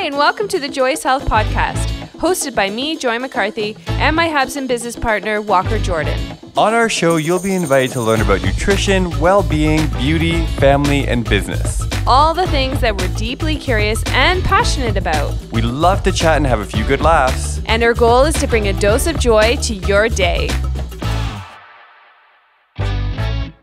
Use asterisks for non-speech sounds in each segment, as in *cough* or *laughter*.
Hi, and welcome to the Joyous Health Podcast, hosted by me, Joy McCarthy, and my Habs business partner, Walker Jordan. On our show, you'll be invited to learn about nutrition, well being, beauty, family, and business. All the things that we're deeply curious and passionate about. We love to chat and have a few good laughs. And our goal is to bring a dose of joy to your day.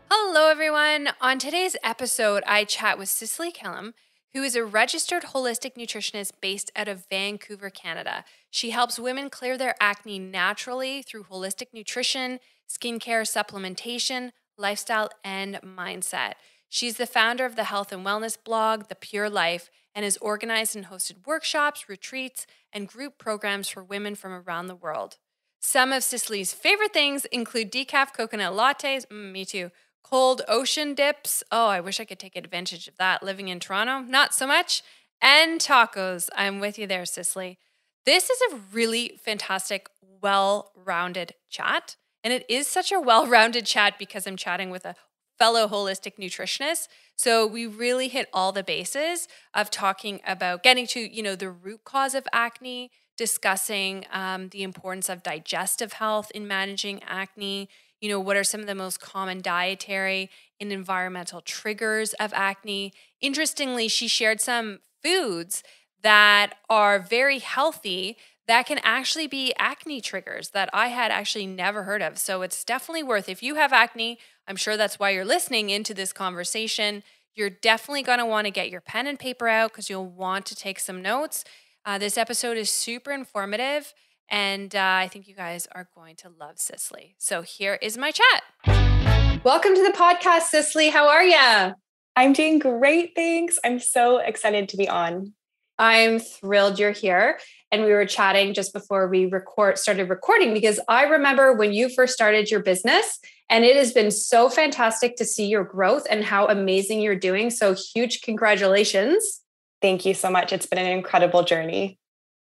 Hello, everyone. On today's episode, I chat with Sisley Killam who is a registered holistic nutritionist based out of Vancouver, Canada. She helps women clear their acne naturally through holistic nutrition, skincare, supplementation, lifestyle, and mindset. She's the founder of the health and wellness blog, The Pure Life, and has organized and hosted workshops, retreats, and group programs for women from around the world. Some of Sisley's favorite things include decaf coconut lattes, mm, me too, cold ocean dips. Oh, I wish I could take advantage of that living in Toronto. Not so much. And tacos. I'm with you there, Sisley. This is a really fantastic, well rounded chat. And it is such a well rounded chat because I'm chatting with a fellow holistic nutritionist. So we really hit all the bases of talking about getting to, you know, the root cause of acne, discussing um, the importance of digestive health in managing acne, you know, what are some of the most common dietary and environmental triggers of acne? Interestingly, she shared some foods that are very healthy that can actually be acne triggers that I had actually never heard of. So it's definitely worth if you have acne, I'm sure that's why you're listening into this conversation. You're definitely going to want to get your pen and paper out because you'll want to take some notes. Uh, this episode is super informative. And uh, I think you guys are going to love Sisley. So here is my chat. Welcome to the podcast, Sisley. How are you? I'm doing great. Thanks. I'm so excited to be on. I'm thrilled you're here. And we were chatting just before we record started recording because I remember when you first started your business and it has been so fantastic to see your growth and how amazing you're doing. So huge congratulations. Thank you so much. It's been an incredible journey.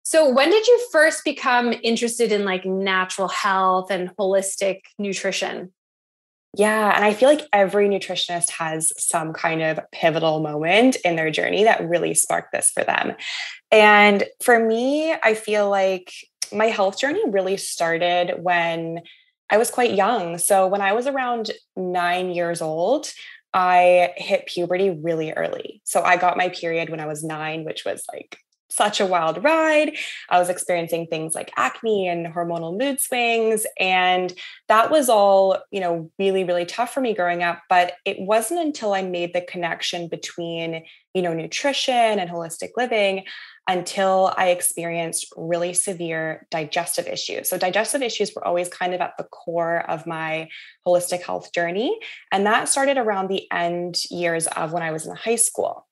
So when did you first become interested in like natural health and holistic nutrition? Yeah, and I feel like every nutritionist has some kind of pivotal moment in their journey that really sparked this for them. And for me, I feel like my health journey really started when I was quite young. So when I was around nine years old, I hit puberty really early. So I got my period when I was nine, which was like such a wild ride. I was experiencing things like acne and hormonal mood swings. And that was all, you know, really, really tough for me growing up. But it wasn't until I made the connection between, you know, nutrition and holistic living until I experienced really severe digestive issues. So, digestive issues were always kind of at the core of my holistic health journey. And that started around the end years of when I was in high school.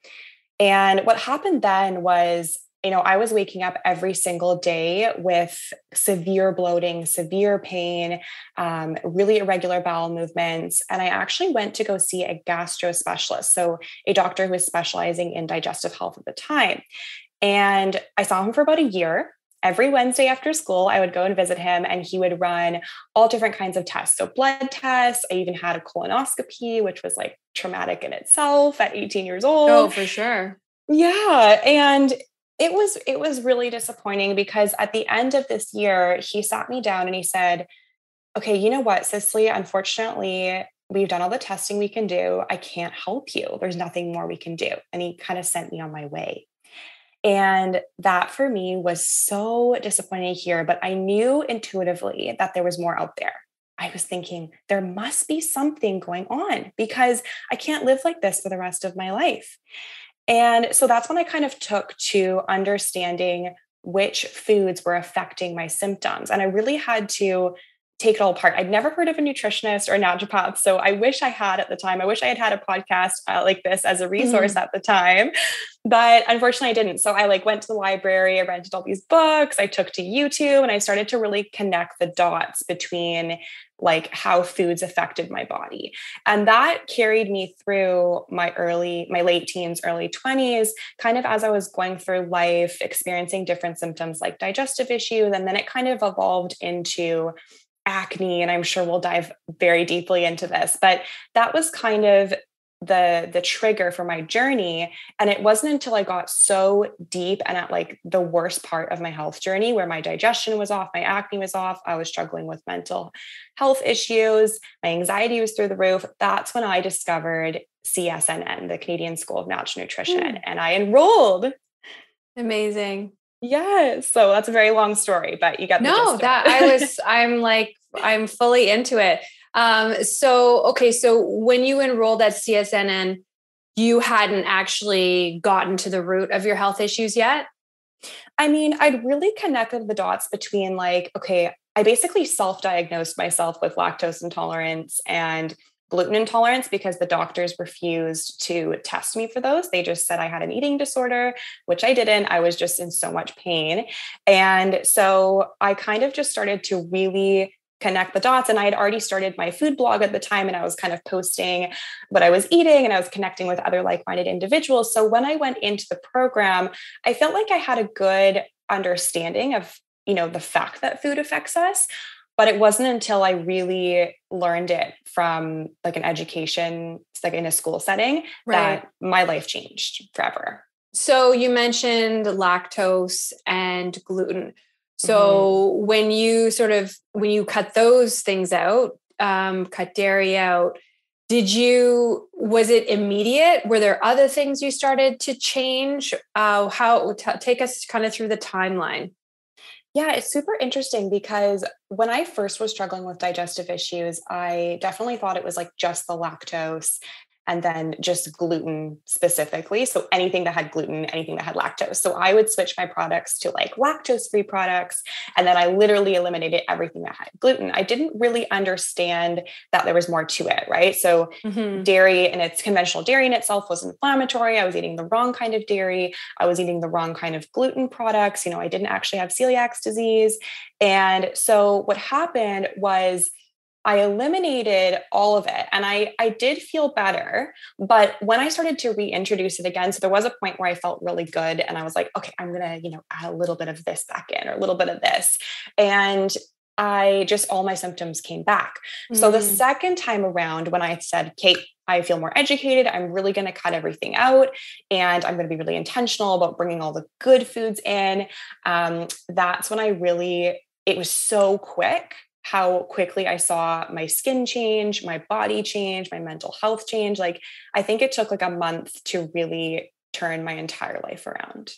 And what happened then was you know, I was waking up every single day with severe bloating, severe pain, um, really irregular bowel movements. And I actually went to go see a gastro specialist, so a doctor who was specializing in digestive health at the time. And I saw him for about a year. Every Wednesday after school, I would go and visit him, and he would run all different kinds of tests. So, blood tests. I even had a colonoscopy, which was like traumatic in itself at 18 years old. Oh, for sure. Yeah. And it was it was really disappointing because at the end of this year he sat me down and he said okay you know what Sisley unfortunately we've done all the testing we can do. I can't help you. There's nothing more we can do. And he kind of sent me on my way. And that for me was so disappointing here but i knew intuitively that there was more out there. I was thinking there must be something going on because I can't live like this for the rest of my life. And so that's when I kind of took to understanding which foods were affecting my symptoms. And I really had to take it all apart. I'd never heard of a nutritionist or a naturopath. So I wish I had at the time. I wish I had had a podcast uh, like this as a resource mm-hmm. at the time. But unfortunately, I didn't. So I like went to the library, I rented all these books, I took to YouTube, and I started to really connect the dots between like how foods affected my body. And that carried me through my early, my late teens, early 20s, kind of as I was going through life, experiencing different symptoms like digestive issues. And then it kind of evolved into acne. And I'm sure we'll dive very deeply into this. But that was kind of the the trigger for my journey. And it wasn't until i got so deep and at like the worst part of my health journey where my digestion was off my acne was off i was struggling with mental health issues my anxiety was through the roof that's when i discovered csnn the canadian school of natural nutrition mm. and i enrolled. Amazing. Yes so that's a very long story but you got no that i was i'm like i'm fully into it um, so, okay, so when you enrolled at CSNN, you hadn't actually gotten to the root of your health issues yet? I mean, I'd really connected the dots between like, okay, I basically self diagnosed myself with lactose intolerance and gluten intolerance because the doctors refused to test me for those. They just said I had an eating disorder, which I didn't. I was just in so much pain. And so I kind of just started to really connect the dots. And I had already started my food blog at the time, and I was kind of posting what I was eating and I was connecting with other like minded individuals. So when I went into the program, I felt like I had a good understanding of you know the fact that food affects us but it wasn't until i really learned it from like an education like in a school setting right. that my life changed forever so you mentioned lactose and gluten so mm-hmm. when you sort of when you cut those things out, um, cut dairy out, did you was it immediate? Were there other things you started to change? Uh, how t- take us kind of through the timeline? Yeah, it's super interesting because when I first was struggling with digestive issues, I definitely thought it was like just the lactose and then just gluten specifically. So anything that had gluten, anything that had lactose. So I would switch my products to like lactose free products. And then I literally eliminated everything that had gluten. I didn't really understand that there was more to it, right? So mm-hmm. dairy and its conventional dairy in itself was inflammatory. I was eating the wrong kind of dairy. I was eating the wrong kind of gluten products. You know, I didn't actually have celiac disease. And so what happened was, I eliminated all of it and I, I did feel better. But when I started to reintroduce it again, so there was a point where I felt really good and I was like, okay, I'm going to, you know, add a little bit of this back in or a little bit of this. And I just, all my symptoms came back. Mm. So the mm. second time around, when I said, Kate, I feel more educated. I'm really going to cut everything out and I'm going to be really intentional about bringing all the good foods in. Um, that's when I really, it was so quick how quickly I saw my skin change, my body change, my mental health change. Like, I think it took like a month to really turn my entire life around.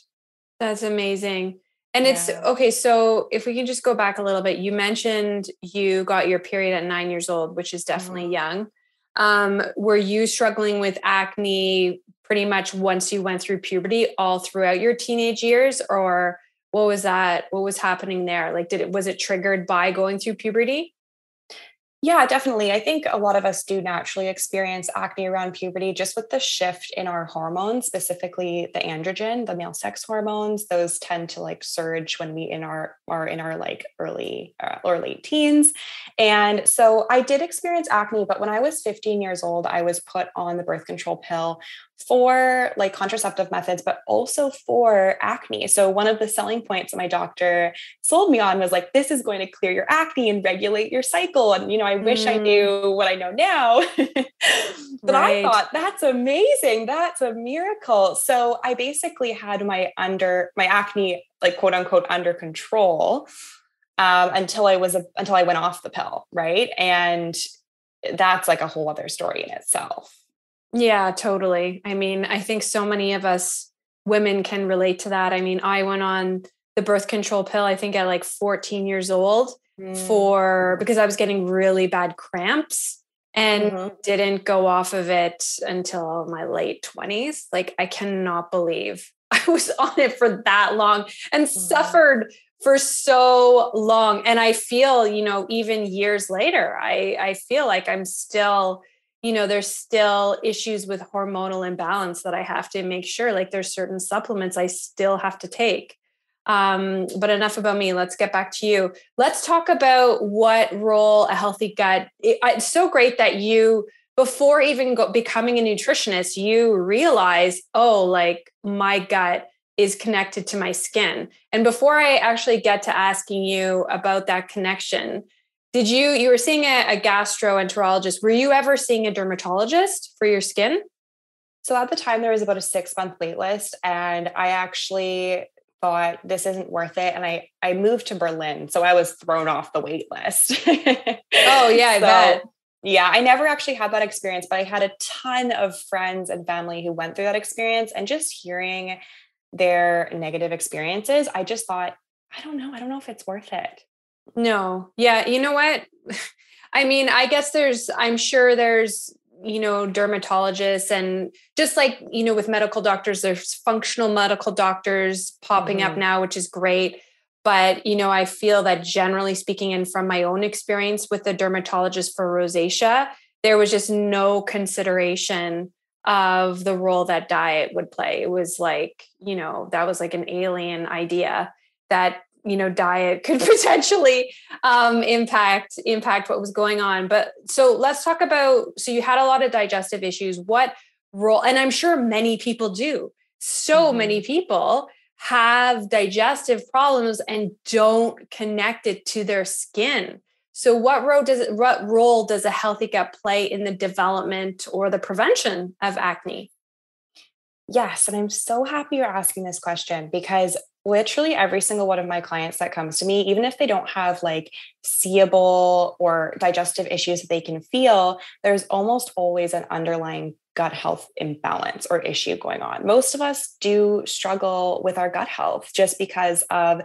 That's amazing. And yeah. it's okay. So, if we can just go back a little bit, you mentioned you got your period at nine years old, which is definitely mm-hmm. young. Um, were you struggling with acne pretty much once you went through puberty all throughout your teenage years, or what was that what was happening there like did it was it triggered by going through puberty yeah, definitely. I think a lot of us do naturally experience acne around puberty just with the shift in our hormones, specifically the androgen, the male sex hormones. Those tend to like surge when we in our are in our like early uh, or late teens. And so I did experience acne, but when I was 15 years old, I was put on the birth control pill for like contraceptive methods, but also for acne. So one of the selling points that my doctor sold me on was like, this is going to clear your acne and regulate your cycle. And you know, I wish mm. I knew what I know now. *laughs* but right. I thought that's amazing. That's a miracle. So I basically had my under my acne, like quote unquote, under control um, until I was a, until I went off the pill, right? And that's like a whole other story in itself. Yeah, totally. I mean, I think so many of us women can relate to that. I mean, I went on the birth control pill, I think at like 14 years old mm. for because I was getting really bad cramps and mm-hmm. didn't go off of it until my late 20s. Like, I cannot believe *laughs* I was on it for that long and mm-hmm. suffered for so long. And I feel, you know, even years later, I, I feel like I'm still you know there's still issues with hormonal imbalance that i have to make sure like there's certain supplements i still have to take. Um, but enough about me let's get back to you. Let's talk about what role a healthy gut it, it's so great that you before even go, becoming a nutritionist you realize oh like my gut is connected to my skin. And before i actually get to asking you about that connection Did you you were seeing a, a gastroenterologist? Were you ever seeing a dermatologist for your skin? So at the time, there was about a six month wait list, and I actually thought this isn't worth it, and I I moved to Berlin, so I was thrown off the wait list. oh yeah, I *laughs* so, bet. Yeah, I never actually had that experience, but I had a ton of friends and family who went through that experience, and just hearing their negative experiences, I just thought, I don't know, I don't know if it's worth it. No. Yeah. You know what? *laughs* I mean, I guess there's, I'm sure there's, you know, dermatologists and just like, you know, with medical doctors, there's functional medical doctors popping mm-hmm. up now, which is great. But, you know, I feel that generally speaking, and from my own experience with the dermatologist for rosacea, there was just no consideration of the role that diet would play. It was like, you know, that was like an alien idea that you know diet could *laughs* potentially um, impact impact what was going on. But so let's talk about so you had a lot of digestive issues. What role and i'm sure many people do. So mm-hmm. many people have digestive problems and don't connect it to their skin. So what role does what role does a healthy gut play in the development or the prevention of acne Yes. And I'm so happy you're asking this question because literally every single one of my clients that comes to me, even if they don't have like seeable or digestive issues that they can feel, there's almost always an underlying gut health imbalance or issue going on. Most of us do struggle with our gut health just because of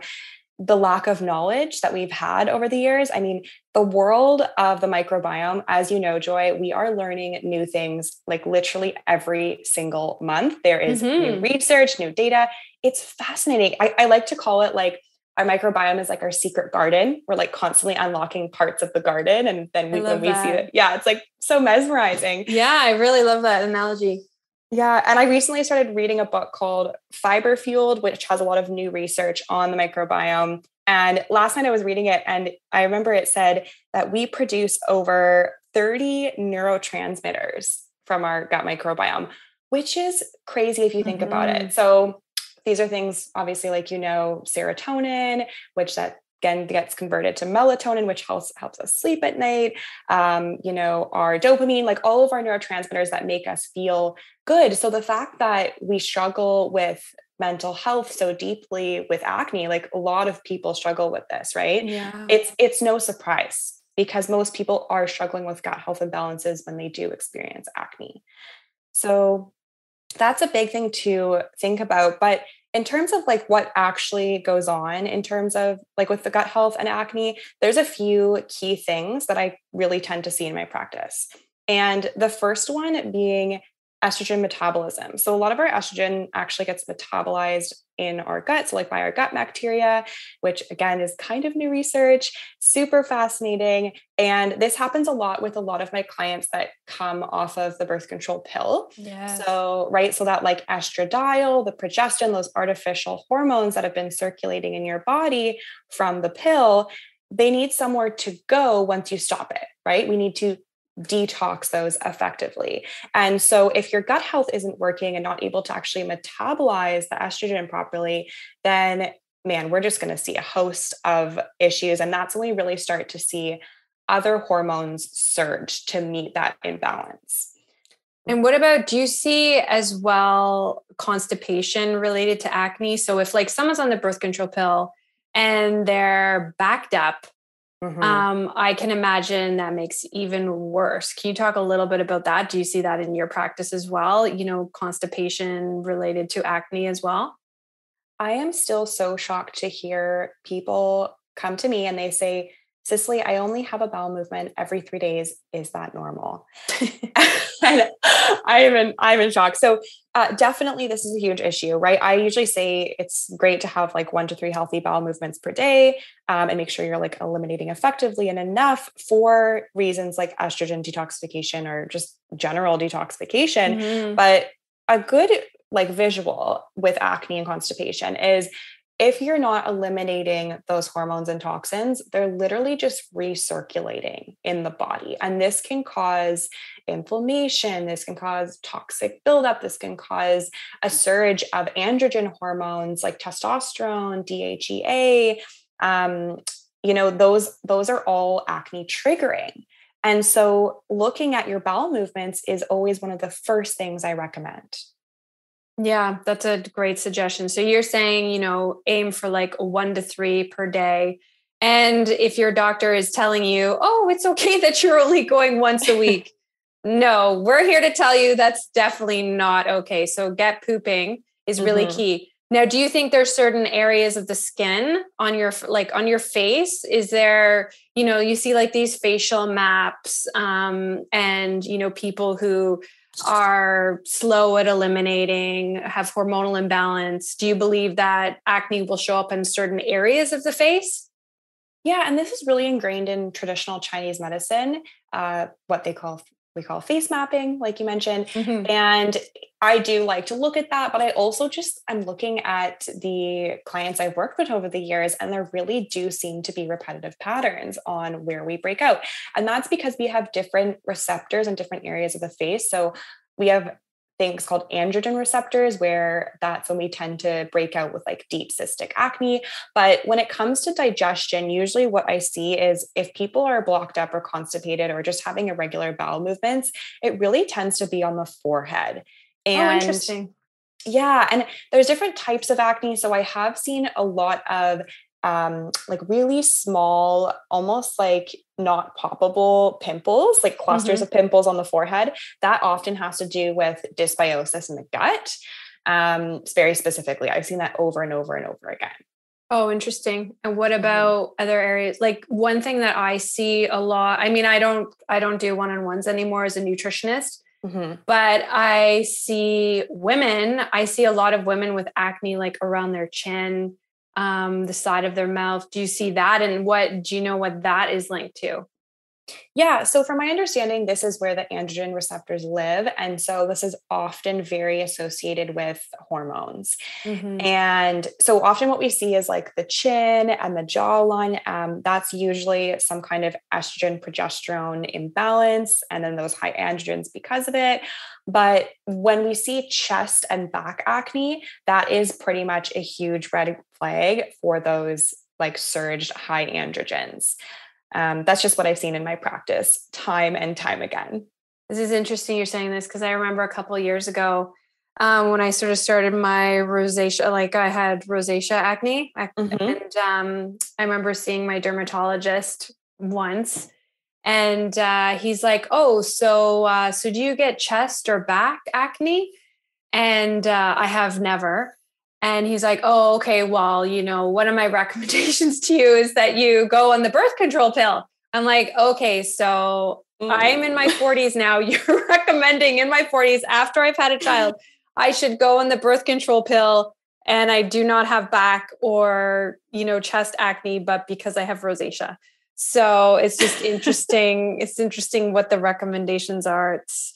the lack of knowledge that we've had over the years. I mean, the world of the microbiome, as you know, Joy, we are learning new things like literally every single month. There is mm-hmm. new research, new data. It's fascinating. I, I like to call it like our microbiome is like our secret garden. We're like constantly unlocking parts of the garden. And then we, when we that. see it, yeah, it's like so mesmerizing. Yeah, I really love that analogy. Yeah. And I recently started reading a book called Fiber Fueled, which has a lot of new research on the microbiome. And last night I was reading it, and I remember it said that we produce over 30 neurotransmitters from our gut microbiome, which is crazy if you think mm-hmm. about it. Mm-hmm. So these are things, obviously, like you know, serotonin, which that again gets converted to melatonin which helps helps us sleep at night. Um, you know our dopamine like all of our neurotransmitters that make us feel good. So the fact that we struggle with mental health so deeply with acne like a lot of people struggle with this right? Yeah. It's it's no surprise because most people are struggling with gut health imbalances when they do experience acne. So that's a big thing to think about but in terms of like what actually goes on in terms of like with the gut health and acne, there's a few key things that I really tend to see in my practice. And the first one being estrogen metabolism. So a lot of our estrogen actually gets metabolized in our gut, so like by our gut bacteria, which again is kind of new research, super fascinating. And this happens a lot with a lot of my clients that come off of the birth control pill. Yeah. So, right, so that like estradiol, the progestin, those artificial hormones that have been circulating in your body from the pill, they need somewhere to go once you stop it, right? We need to detox those effectively. And so, if your gut health isn't working and not able to actually metabolize the estrogen properly, then man, we're just going to see a host of issues. And that's when we really start to see other hormones surge to meet that imbalance. And what about do you see as well constipation related to acne? So, if like someone's on the birth control pill and they're backed up Mm-hmm. Um, I can imagine that makes even worse. Can you talk a little bit about that? Do you see that in your practice as well? You know, constipation related to acne as well? I am still so shocked to hear people come to me and they say, Sisley, I only have a bowel movement every three days. Is that normal? *laughs* *laughs* I am in, I'm in shock. So uh, definitely this is a huge issue, right? I usually say it's great to have like one to three healthy bowel movements per day um, and make sure you're like eliminating effectively and enough for reasons like estrogen detoxification or just general detoxification. Mm-hmm. But a good like visual with acne and constipation is if you're not eliminating those hormones and toxins, they're literally just recirculating in the body. And this can cause inflammation, this can cause toxic buildup, this can cause a surge of androgen hormones like testosterone, DHEA. Um, you know, those those are all acne triggering. And so looking at your bowel movements is always one of the first things I recommend. Yeah, that's a great suggestion. So you're saying, you know, aim for like one to three per day. And if your doctor is telling you, oh, it's okay *laughs* that you're only going once a week, *laughs* no, we're here to tell you that's definitely not okay. So get pooping is really mm-hmm. key. Now, do you think there's certain areas of the skin on your like on your face? Is there, you know, you see like these facial maps um and you know people who are slow at eliminating, have hormonal imbalance. Do you believe that acne will show up in certain areas of the face? Yeah, and this is really ingrained in traditional Chinese medicine, uh, what they call we call face mapping, like you mentioned. Mm-hmm. And I do like to look at that, but I also just I'm looking at the clients I've worked with over the years, and there really do seem to be repetitive patterns on where we break out. And that's because we have different receptors in different areas of the face. So we have things called androgen receptors, where that's when we tend to break out with like deep cystic acne. But when it comes to digestion, usually what I see is if people are blocked up or constipated or just having irregular bowel movements, it really tends to be on the forehead. Oh, and oh, interesting. Yeah. And there's different types of acne. So I have seen a lot of um, like really small, almost like not poppable pimples, like clusters mm-hmm. of pimples on the forehead. That often has to do with dysbiosis in the gut. Um, very specifically, I've seen that over and over and over again. Oh, interesting. And what mm-hmm. about mm-hmm. other areas? Like one thing that I see a lot. I mean, I don't, I don't do one-on-ones anymore as a nutritionist. Mm-hmm. But I see women, I see a lot of women with acne like around their chin, um, the side of their mouth. Do you see that? And what do you know what that is linked to? Yeah. So, from my understanding, this is where the androgen receptors live. And so, this is often very associated with hormones. Mm-hmm. And so, often what we see is like the chin and the jawline. Um, that's usually some kind of estrogen progesterone imbalance, and then those high androgens because of it. But when we see chest and back acne, that is pretty much a huge red flag for those like surged high androgens. Um, that's just what I've seen in my practice time and time again. This is interesting you're saying this because I remember a couple years ago um, when I sort of started my rosacea, like I had rosacea acne. Mm-hmm. And um, I remember seeing my dermatologist once and uh, he's like, "Oh, so uh, so do you get chest or back acne?" And uh, I have never. And he's like, oh, okay, well, you know, one of my *laughs* recommendations to you is that you go on the birth control pill. I'm like, okay, so mm. I'm in my 40s *laughs* now. *laughs* You're recommending in my 40s after I've had a child, I should go on the birth control pill and I do not have back or, you know, chest acne, but because I have rosacea. So it's just interesting. it's interesting what the recommendations are. It's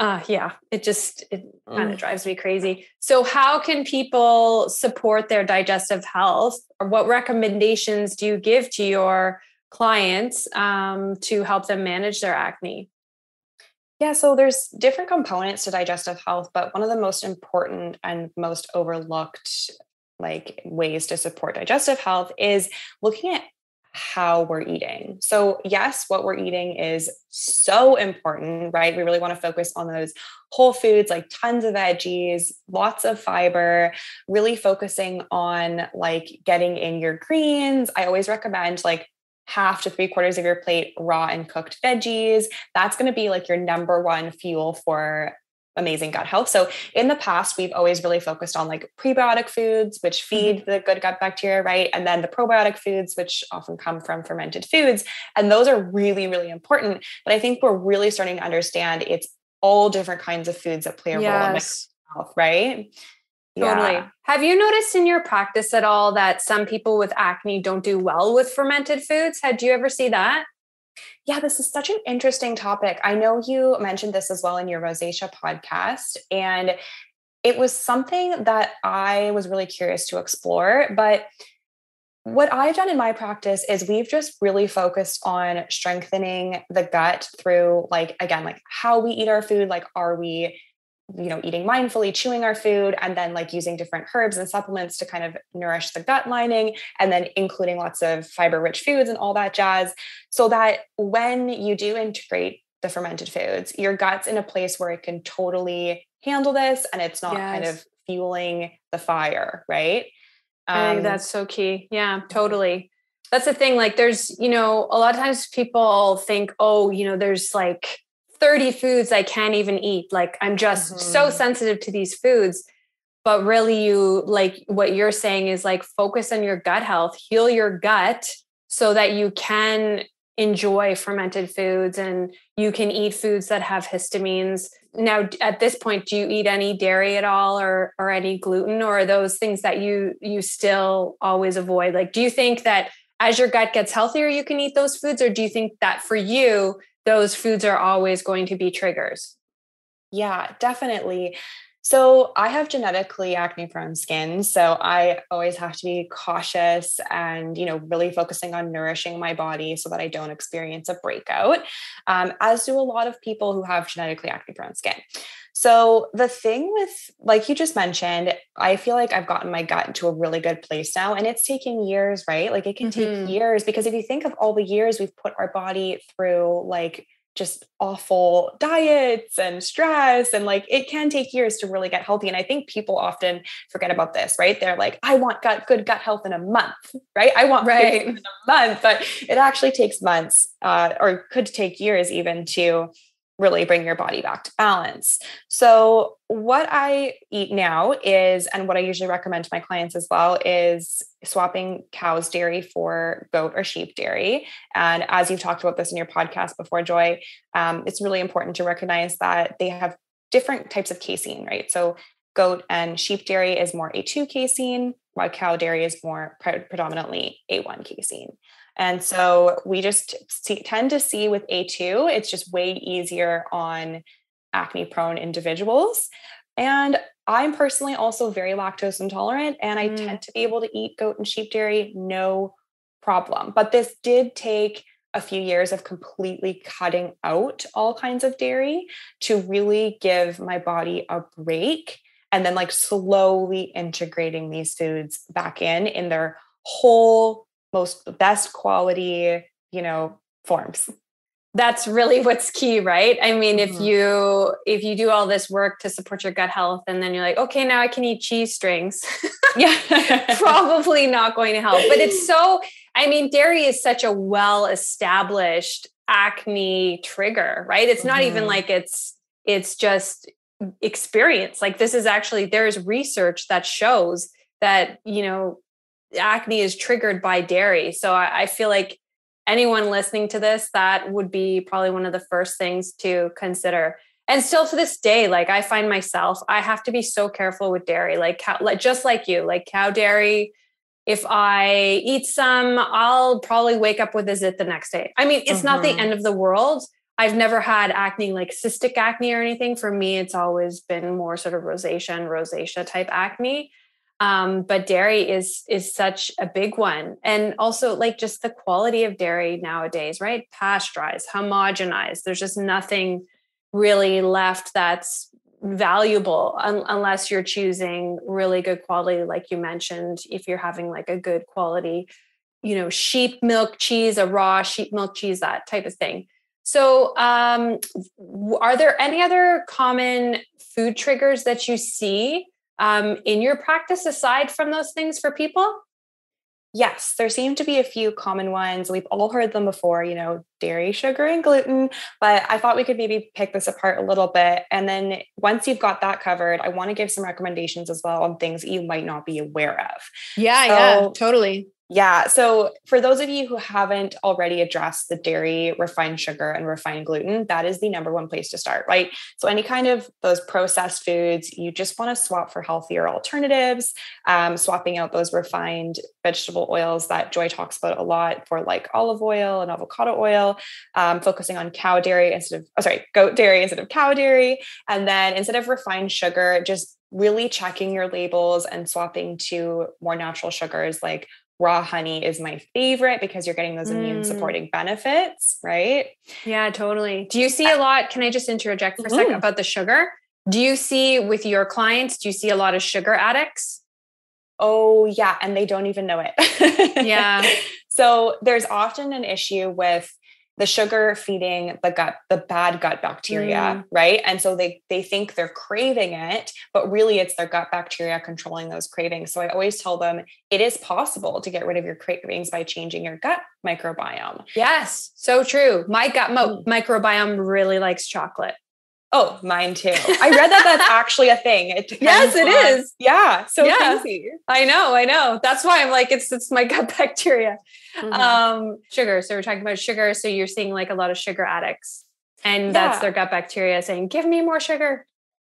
uh, yeah, it just it kind of drives me crazy. So, how can people support their digestive health, or what recommendations do you give to your clients um, to help them manage their acne? Yeah, so there's different components to digestive health, but one of the most important and most overlooked like ways to support digestive health is looking at how we're eating. So, yes, what we're eating is so important, right? We really want to focus on those whole foods, like tons of veggies, lots of fiber, really focusing on like getting in your greens. I always recommend like half to three quarters of your plate raw and cooked veggies. That's going to be like your number one fuel for amazing gut health. So in the past, we've always really focused on like prebiotic foods, which feed mm-hmm. the good gut bacteria, right? And then the probiotic foods, which often come from fermented foods. And those are really, really important. But I think we're really starting to understand it's all different kinds of foods that play a yes. role in my health, right? Totally. Yeah. Have you noticed in your practice at all that some people with acne don't do well with fermented foods? Had you ever see that? Yeah, this is such an interesting topic. I know you mentioned this as well in your rosacea podcast, and it was something that I was really curious to explore. But what I've done in my practice is we've just really focused on strengthening the gut through, like, again, like how we eat our food. Like, are we you know eating mindfully chewing our food and then like using different herbs and supplements to kind of nourish the gut lining and then including lots of fiber rich foods and all that jazz so that when you do integrate the fermented foods your gut's in a place where it can totally handle this and it's not yes. kind of fueling the fire right? Um, that's so key. Yeah totally. That's the thing like there's you know a lot of times people think oh you know there's like 30 foods I can't even eat. Like I'm just mm-hmm. so sensitive to these foods. But really, you like what you're saying is like focus on your gut health, heal your gut so that you can enjoy fermented foods and you can eat foods that have histamines. Now, at this point, do you eat any dairy at all or or any gluten or are those things that you you still always avoid? Like, do you think that as your gut gets healthier, you can eat those foods, or do you think that for you, those foods are always going to be triggers. Yeah, definitely. So I have genetically acne prone skin. So I always have to be cautious and, you know, really focusing on nourishing my body so that I don't experience a breakout, um, as do a lot of people who have genetically acne prone skin. So the thing with, like you just mentioned, I feel like I've gotten my gut into a really good place now, and it's taking years, right? Like it can mm-hmm. take years because if you think of all the years we've put our body through, like just awful diets and stress and like it can take years to really get healthy and i think people often forget about this right? They're like i want gut good gut health in a month right? I want right. in a month but it actually takes months uh, or could take years even to really bring your body back to balance. So, what I eat now is, and what I usually recommend to my clients as well, is swapping cow's dairy for goat or sheep dairy. And as you've talked about this in your podcast before, Joy, um, it's really important to recognize that they have different types of casein, right? So, goat and sheep dairy is more A2 casein, while cow dairy is more pre- predominantly A1 casein. And so we just see, tend to see with A2, it's just way easier on acne prone individuals. And I'm personally also very lactose intolerant, and I mm. tend to be able to eat goat and sheep dairy no problem. But this did take a few years of completely cutting out all kinds of dairy to really give my body a break and then like slowly integrating these foods back in in their whole most best quality, you know, forms. That's really *laughs* what's key, right? I mean, mm-hmm. if you if you do all this work to support your gut health and then you're like, okay, now I can eat cheese strings. yeah. *laughs* Probably not going to help. But it's so I mean, dairy is such a well-established acne trigger, right? It's not mm-hmm. even like it's it's just experience. Like this is actually there's research that shows that, you know, acne is triggered by dairy. So I, I feel like anyone listening to this, that would be probably one of the first things to consider. And still to this day, like I find myself, I have to be so careful with dairy, like cow, like just like you, like cow dairy. If I eat some, I'll probably wake up with a zit the next day. I mean, it's mm-hmm. not the mm-hmm. end of the world. I've never had acne like cystic acne or anything. For me, it's always been more sort of rosacea and rosacea type acne. Um, but dairy is is such a big one. And also like just the quality of dairy nowadays right? Pasteurized homogenized. There's just nothing really left that's valuable un- unless you're choosing really good quality like you mentioned if you're having like a good quality you know sheep milk cheese a raw sheep milk cheese that type of thing. So um, are there any other common food triggers that you see um, in your practice aside from those things for people? Yes, there seem to be a few common ones. We've all heard them before, you know, dairy, sugar, and gluten. But I thought we could maybe pick this apart a little bit. And then once you've got that covered, I want to give some recommendations as well on things you might not be aware of. Yeah, so, yeah, totally. Yeah. So, for those of you who haven't already addressed the dairy, refined sugar, and refined gluten, that is the number one place to start, right? So, any kind of those processed foods, you just want to swap for healthier alternatives, um, swapping out those refined vegetable oils that Joy talks about a lot for like olive oil and avocado oil, um, focusing on cow dairy instead of, oh, sorry, goat dairy instead of cow dairy. And then instead of refined sugar, just really checking your labels and swapping to more natural sugars like raw honey is my favorite because you're getting those immune mm. supporting benefits, right? Yeah, totally. Do you see a lot? Can I just interject for a second mm-hmm. about the sugar? Do you see with your clients, do you see a lot of sugar addicts? Oh, yeah. And they don't even know it. *laughs* yeah. So there's often an issue with the sugar feeding the gut the bad gut bacteria mm. right? And so they they think they're craving it but really it's their gut bacteria controlling those cravings. So i always tell them it is possible to get rid of your cravings by changing your gut microbiome. Yes so true. My gut mo- mm. microbiome really likes chocolate Oh, mine too. I read that that's *laughs* actually a thing. It yes, it on, is. Yeah, so yeah. crazy. I know, I know. That's why I'm like, it's it's my gut *laughs* bacteria. Mm-hmm. Um, sugar. So we're talking about sugar. So you're seeing like a lot of sugar addicts, and yeah. that's their gut bacteria saying, "Give me more sugar."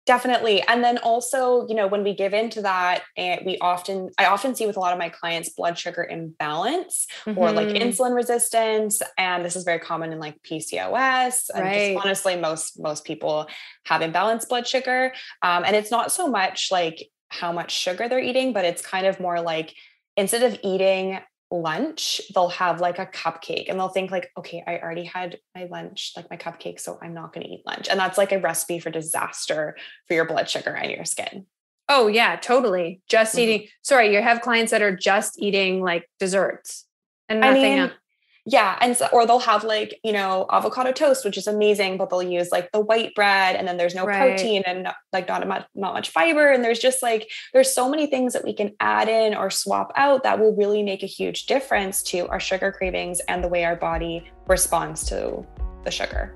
Definitely. And then also, you know, when we give into that, and we often, I often see with a lot of my clients blood sugar imbalance mm-hmm. or like mm-hmm. insulin resistance. And this is very common in like PCOS. And right. just honestly, most, most people have imbalanced blood sugar. Um, and it's not so much like how much sugar they're eating, but it's kind of more like instead of eating lunch they'll have like a cupcake and they'll think like okay i already had my lunch like my cupcake so i'm not going to eat lunch. And that's like a recipe for disaster for your blood sugar and your skin. Oh yeah totally. Just mm-hmm. eating sorry you have clients that are just eating like desserts and nothing I mean, else yeah. And so, or they'll have like, you know, avocado toast, which is amazing, but they'll use like the white bread and then there's no right. protein and like not much, not much fiber. And there's just like, there's so many things that we can add in or swap out that will really make a huge difference to our sugar cravings and the way our body responds to the sugar.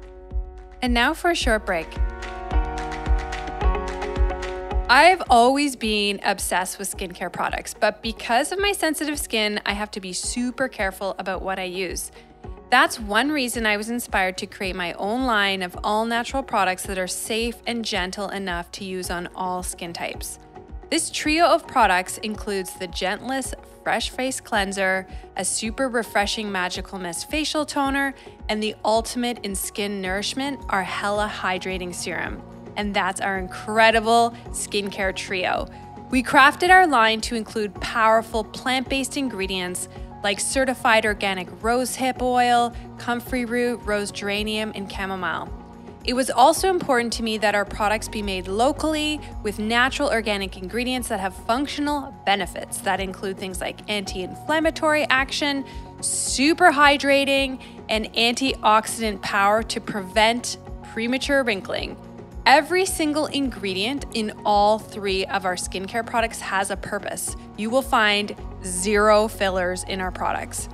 And now for a short break. I've always been obsessed with skincare products, but because of my sensitive skin, I have to be super careful about what I use. That's one reason I was inspired to create my own line of all natural products that are safe and gentle enough to use on all skin types. This trio of products includes the gentlest Fresh Face Cleanser, a super refreshing Magical Mist Facial Toner, and the ultimate in skin nourishment, our Hella Hydrating Serum and that's our incredible skincare trio. We crafted our line to include powerful plant based ingredients like certified organic rosehip oil, comfrey root, rose geranium, and chamomile. It was also important to me that our products be made locally with natural organic ingredients that have functional benefits that include things like anti inflammatory action, super hydrating, and antioxidant power to prevent premature wrinkling. Every single ingredient in all three of our skincare products has a purpose. You will find zero fillers in our products.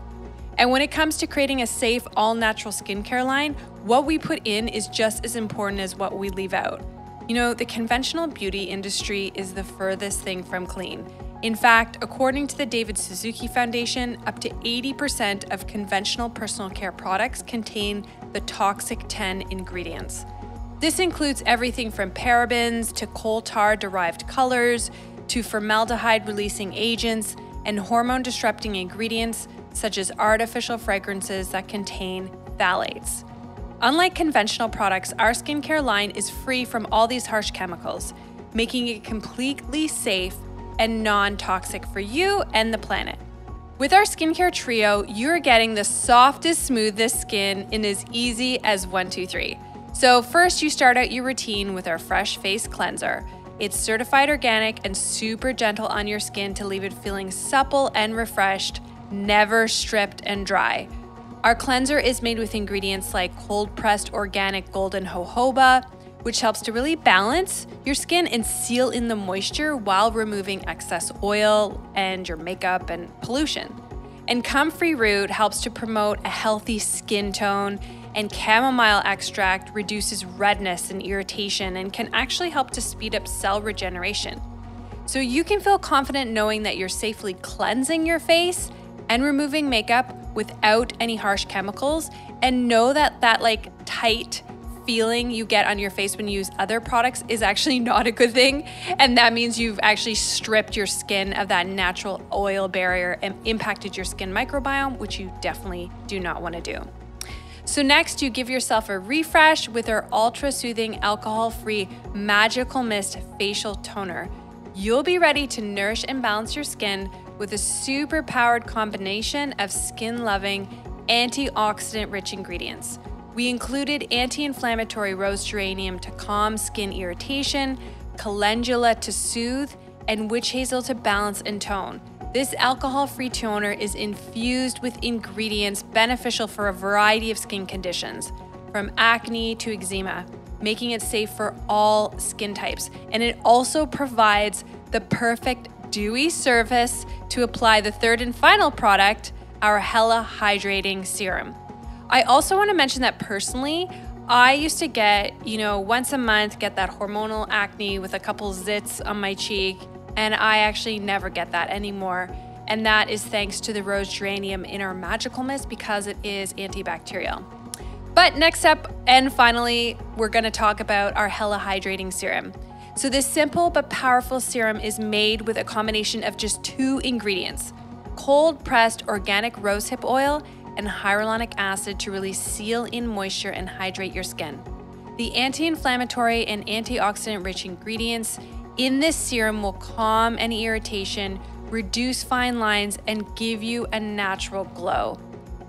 And when it comes to creating a safe, all natural skincare line, what we put in is just as important as what we leave out. You know, the conventional beauty industry is the furthest thing from clean. In fact, according to the David Suzuki Foundation, up to 80% of conventional personal care products contain the toxic 10 ingredients. This includes everything from parabens to coal tar derived colors to formaldehyde releasing agents and hormone disrupting ingredients such as artificial fragrances that contain phthalates. Unlike conventional products, our skincare line is free from all these harsh chemicals, making it completely safe and non toxic for you and the planet. With our skincare trio, you're getting the softest, smoothest skin in as easy as one, two, three. So, first, you start out your routine with our Fresh Face Cleanser. It's certified organic and super gentle on your skin to leave it feeling supple and refreshed, never stripped and dry. Our cleanser is made with ingredients like cold pressed organic golden jojoba, which helps to really balance your skin and seal in the moisture while removing excess oil and your makeup and pollution. And comfrey root helps to promote a healthy skin tone and chamomile extract reduces redness and irritation and can actually help to speed up cell regeneration. So you can feel confident knowing that you're safely cleansing your face and removing makeup without any harsh chemicals and know that that like tight feeling you get on your face when you use other products is actually *laughs* not a good thing and that means you've actually stripped your skin of that natural oil barrier and impacted your skin microbiome which you definitely do not want to do. So, next, you give yourself a refresh with our ultra soothing, alcohol free Magical Mist facial toner. You'll be ready to nourish and balance your skin with a super powered combination of skin loving, antioxidant rich ingredients. We included anti inflammatory rose geranium to calm skin irritation, calendula to soothe, and witch hazel to balance and tone. This alcohol free toner is infused with ingredients beneficial for a variety of skin conditions, from acne to eczema, making it safe for all skin types. And it also provides the perfect dewy surface to apply the third and final product, our Hella Hydrating Serum. I also want to mention that personally, I used to get, you know, once a month, get that hormonal acne with a couple zits on my cheek, and I actually never get that anymore. And that is thanks to the rose geranium in our magical mist because it is antibacterial. But next up, and finally, we're going to talk about our Hella Hydrating Serum. So, this simple but powerful serum is made with a combination of just two ingredients cold pressed organic rosehip oil and hyaluronic acid to really seal in moisture and hydrate your skin. The anti inflammatory and antioxidant rich ingredients in this serum will calm any irritation, reduce fine lines, and give you a natural glow.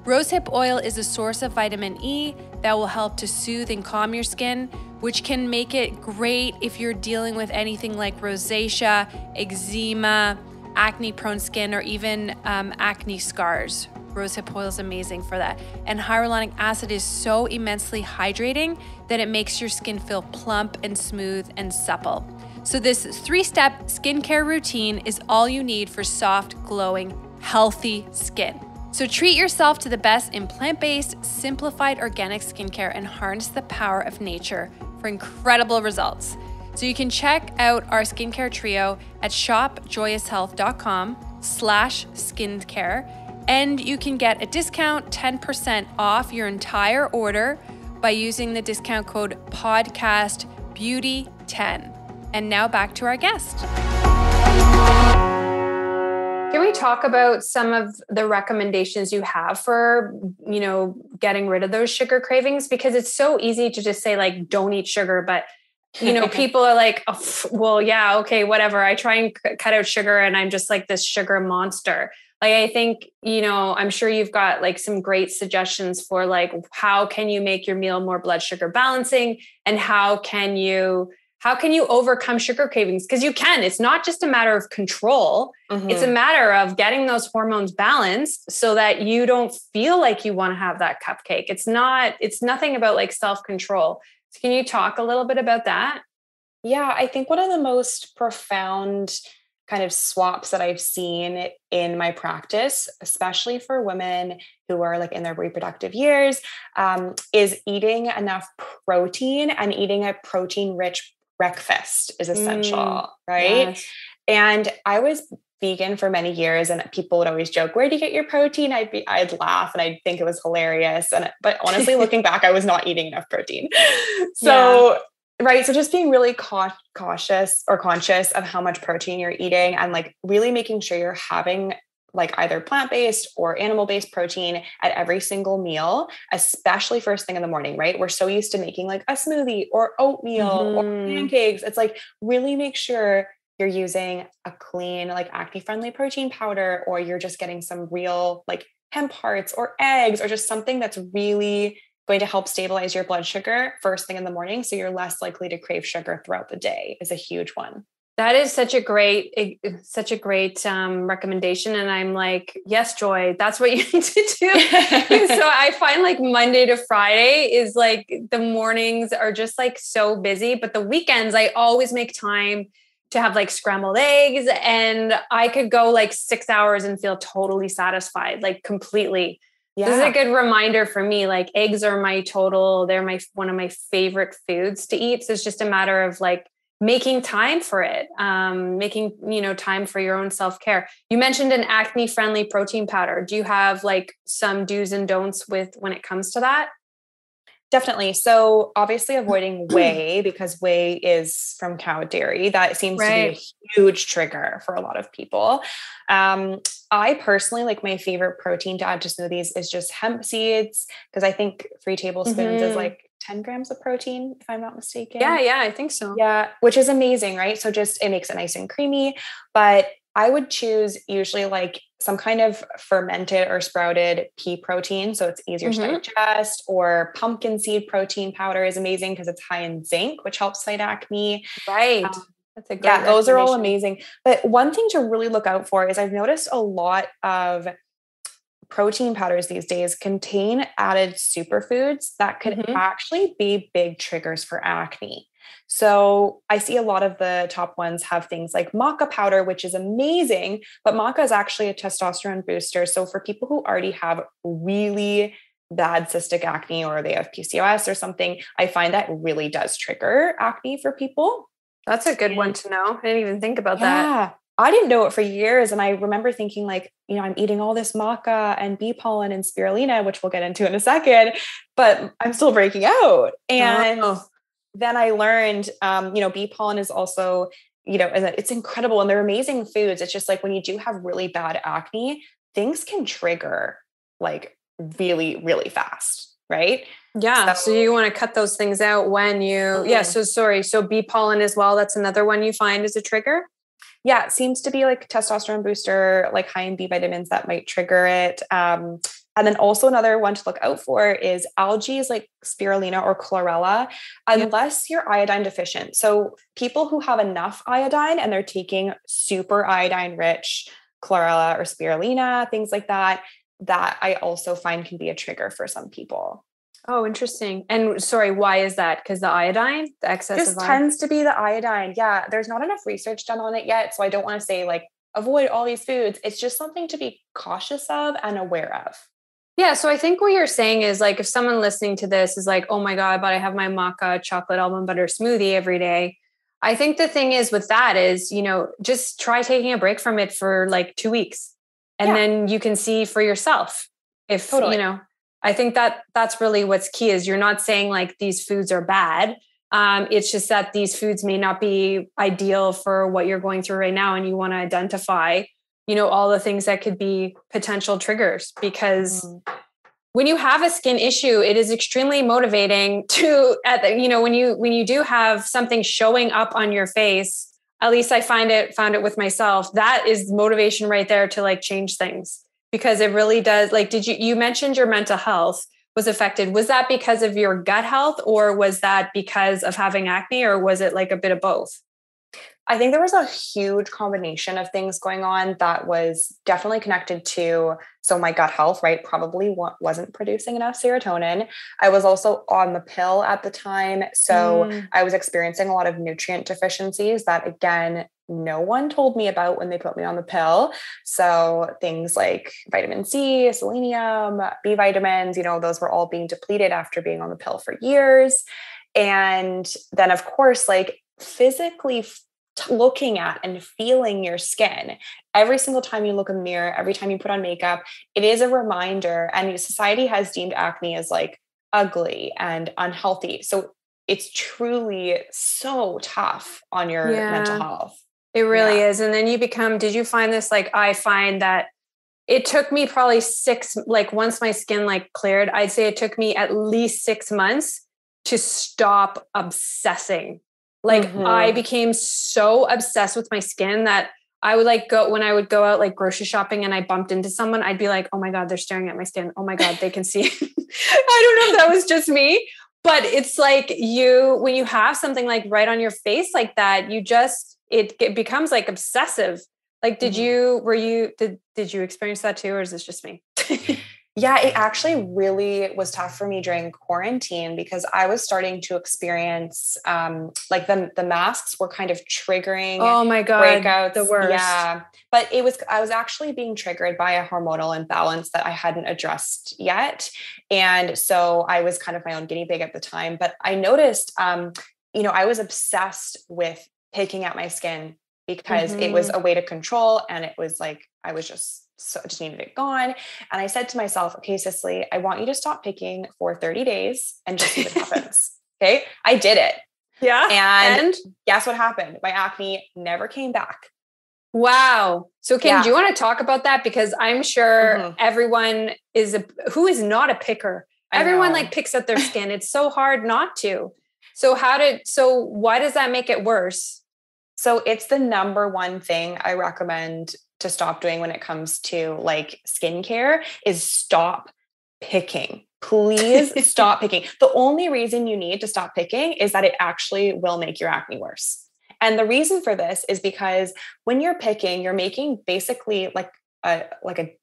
Rosehip oil is a source of vitamin E that will help to soothe and calm your skin, which can make it great if you're dealing with anything like rosacea, eczema, acne prone skin, or even um, acne scars. Rosehip oil is amazing for that. And hyaluronic acid is so immensely hydrating that it makes your skin feel plump and smooth and supple. So, this three step skincare routine is all you need for soft, glowing, healthy skin. So treat yourself to the best in plant based, simplified organic skincare and harness the power of nature for incredible results. So you can check out our skincare trio at shopjoyoushealth.com slash skincare and you can get a discount 10% off your entire order by using the discount code podcast beauty 10 and now back to our guest can we talk about some of the recommendations you have for, you know, getting rid of those sugar cravings? Because it's so easy to just say, like, don't eat sugar, but you know, *laughs* people are like, oh, well, yeah, okay, whatever. I try and c- cut out sugar and I'm just like this sugar monster. Like, I think, you know, I'm sure you've got like some great suggestions for like, how can you make your meal more blood sugar balancing and how can you how can you overcome sugar cravings? Because you can. It's not just a matter of control. Mm-hmm. it's a mm-hmm. matter of getting those hormones balanced so that you don't feel like you want to have that cupcake. It's not it's nothing about like self control so can you talk a little bit about that? Yeah i think one of the most profound kind of swaps that I've seen in my practice, especially for women who are like in their reproductive years, um, is eating enough protein and eating a protein rich breakfast is essential, mm, right? Yes. And I was vegan for many years and people would always joke, where do you get your protein? I'd be, I'd laugh and I'd think it was hilarious. And, but honestly, *laughs* looking back, I was not eating enough protein. So, yeah. right. So just being really cautious or conscious of how much protein you're eating and like really making sure you're having like either plant-based or animal-based protein at every single meal, especially first thing in the morning, right? We're so used to making like a smoothie or oatmeal mm-hmm. or pancakes. It's like really make sure you're using a clean, like acne-friendly protein powder, or you're just getting some real like hemp hearts or eggs, or just something that's really going to help stabilize your blood sugar first thing in the morning. So you're less likely to crave sugar throughout the day is a huge one. That is such a great, such a great um, recommendation, and I'm like, yes, Joy, that's what *laughs* you need to do. so *laughs* I find like Monday to Friday is like the mornings are just like so busy, but the weekends I always make time to have like scrambled eggs, and I could go like six hours and feel totally satisfied, like completely. Yeah. This is a good reminder for me. Like eggs are my total, they're my one of my favorite foods to eat. So it's just a matter of like making time for it um, making you know time for your own self-care. You mentioned an acne friendly protein powder. Do you have like some do's and don'ts with when it comes to that? Definitely. So obviously avoiding whey because whey is from cow dairy. That seems right. to be a huge trigger for a lot of people. Um, i personally like my favorite protein to add to smoothies is just hemp seeds because i think three tablespoons mm-hmm. is like 10 grams of protein, if I'm not mistaken. Yeah, yeah, I think so. Yeah, which is amazing, right? So just it makes it nice and creamy. But I would choose usually like some kind of fermented or sprouted pea protein. So it's easier mm-hmm. to digest, or pumpkin seed protein powder is amazing because it's high in zinc, which helps fight acne. Right. Um, That's a yeah, those are all amazing. But one thing to really look out for is I've noticed a lot of protein powders these days contain added superfoods that could mm-hmm. actually be big triggers for acne. So I see a lot of the top ones have things like maca powder, which is amazing, but maca is actually a testosterone booster. So for people who already have really bad cystic acne or they have PCOS or something, I find that really does trigger acne for people. That's a good one to know. I didn't even think about yeah. that. I didn't know it for years. And I remember thinking, like, you know, I'm eating all this maca and bee pollen and spirulina, which we'll get into in a second, but I'm still breaking out. And oh then I learned, um, you know, bee pollen is also, you know, it's incredible and they're amazing foods. It's just like when you do have really bad acne, things can trigger like really, really fast, right? Yeah. So, so you want to cut those things out when you, mm-hmm. yeah. So sorry. So bee pollen as well. That's another one you find as a trigger. Yeah, it seems to be like testosterone booster, like high in B vitamins that might trigger it. Um, and then also another one to look out for is algae is like spirulina or chlorella, unless you're iodine deficient. So people who have enough iodine and they're taking super iodine rich chlorella or spirulina, things like that, that I also find can be a trigger for some people. Oh, interesting. And sorry, why is that? Because the iodine, the excess just tends to be the iodine. Yeah, there's not enough research done on it yet, so I don't want to say like avoid all these foods. It's just something to be cautious of and aware of. Yeah. So I think what you're saying is like if someone listening to this is like, oh my God, but I have my maca chocolate almond butter smoothie every day. I think the thing is with that is, you know, just try taking a break from it for like two weeks. And yeah. then you can see for yourself if, totally. you know, I think that that's really what's key is you're not saying like these foods are bad. Um, it's just that these foods may not be ideal for what you're going through right now. And you want to identify you know all the things that could be potential triggers because mm-hmm. when you have a skin issue it is extremely motivating *laughs* to at the, you know when you when you do have something showing up on your face at least i find it found it with myself that is motivation right there to like change things because it really does like did you you mentioned your mental health was affected was that because of your gut health or was that because of having acne or was it like a bit of both I think there was a huge combination of things going on that was definitely connected to so my gut health, right? Probably wasn't producing enough serotonin. I was also on the pill at the time, so mm. I was experiencing a lot of nutrient deficiencies that again no one told me about when they put me on the pill. So things like vitamin C, selenium, B vitamins, you know, those were all being depleted after being on the pill for years. And then of course like physically looking at and feeling your skin every single time you look in the mirror every time you put on makeup it is a reminder and society has deemed acne as like ugly and unhealthy so it's truly so tough on your yeah, mental health it really yeah. is and then you become did you find this like i find that it took me probably six like once my skin like cleared i'd say it took me at least six months to stop obsessing like mm-hmm. I became so obsessed with my skin that I would like go when I would go out like grocery shopping and I bumped into someone, I'd be like, oh my God, they're staring at my skin. Oh my God, they can see. *laughs* I don't know if that was just me, but it's like you, when you have something like right on your face like that, you just, it, it becomes like obsessive. Like, did mm-hmm. you, were you, did, did you experience that too? Or is this just me? Yeah, it actually really was tough for me during quarantine because I was starting to experience um, like the the masks were kind of triggering. Oh my god, breakouts. The worst. Yeah, but it was I was actually being triggered by a hormonal imbalance that I hadn't addressed yet, and so I was kind of my own guinea pig at the time. But I noticed, um, you know, I was obsessed with picking at my skin because mm-hmm. it was mm-hmm. a way to control, and it was like I was just so I just needed it gone. And I said to myself, okay, Sisley, I want you to stop picking for 30 days and just see what *laughs* happens. Okay. I did it. Yeah. And, and, guess what happened? My acne never came back. Wow. So Kim, yeah. do you want to talk about that? Because I'm sure mm-hmm. everyone is a who is not a picker. Everyone like picks at their skin. It's so hard not to. So how did so why does that make it worse? So it's the number one thing I recommend to stop doing when it comes to like skincare is stop picking. Please *laughs* stop picking. The only reason you need to stop picking is that it actually will make your acne worse. And the reason for this is because when you're picking, you're making basically like a like a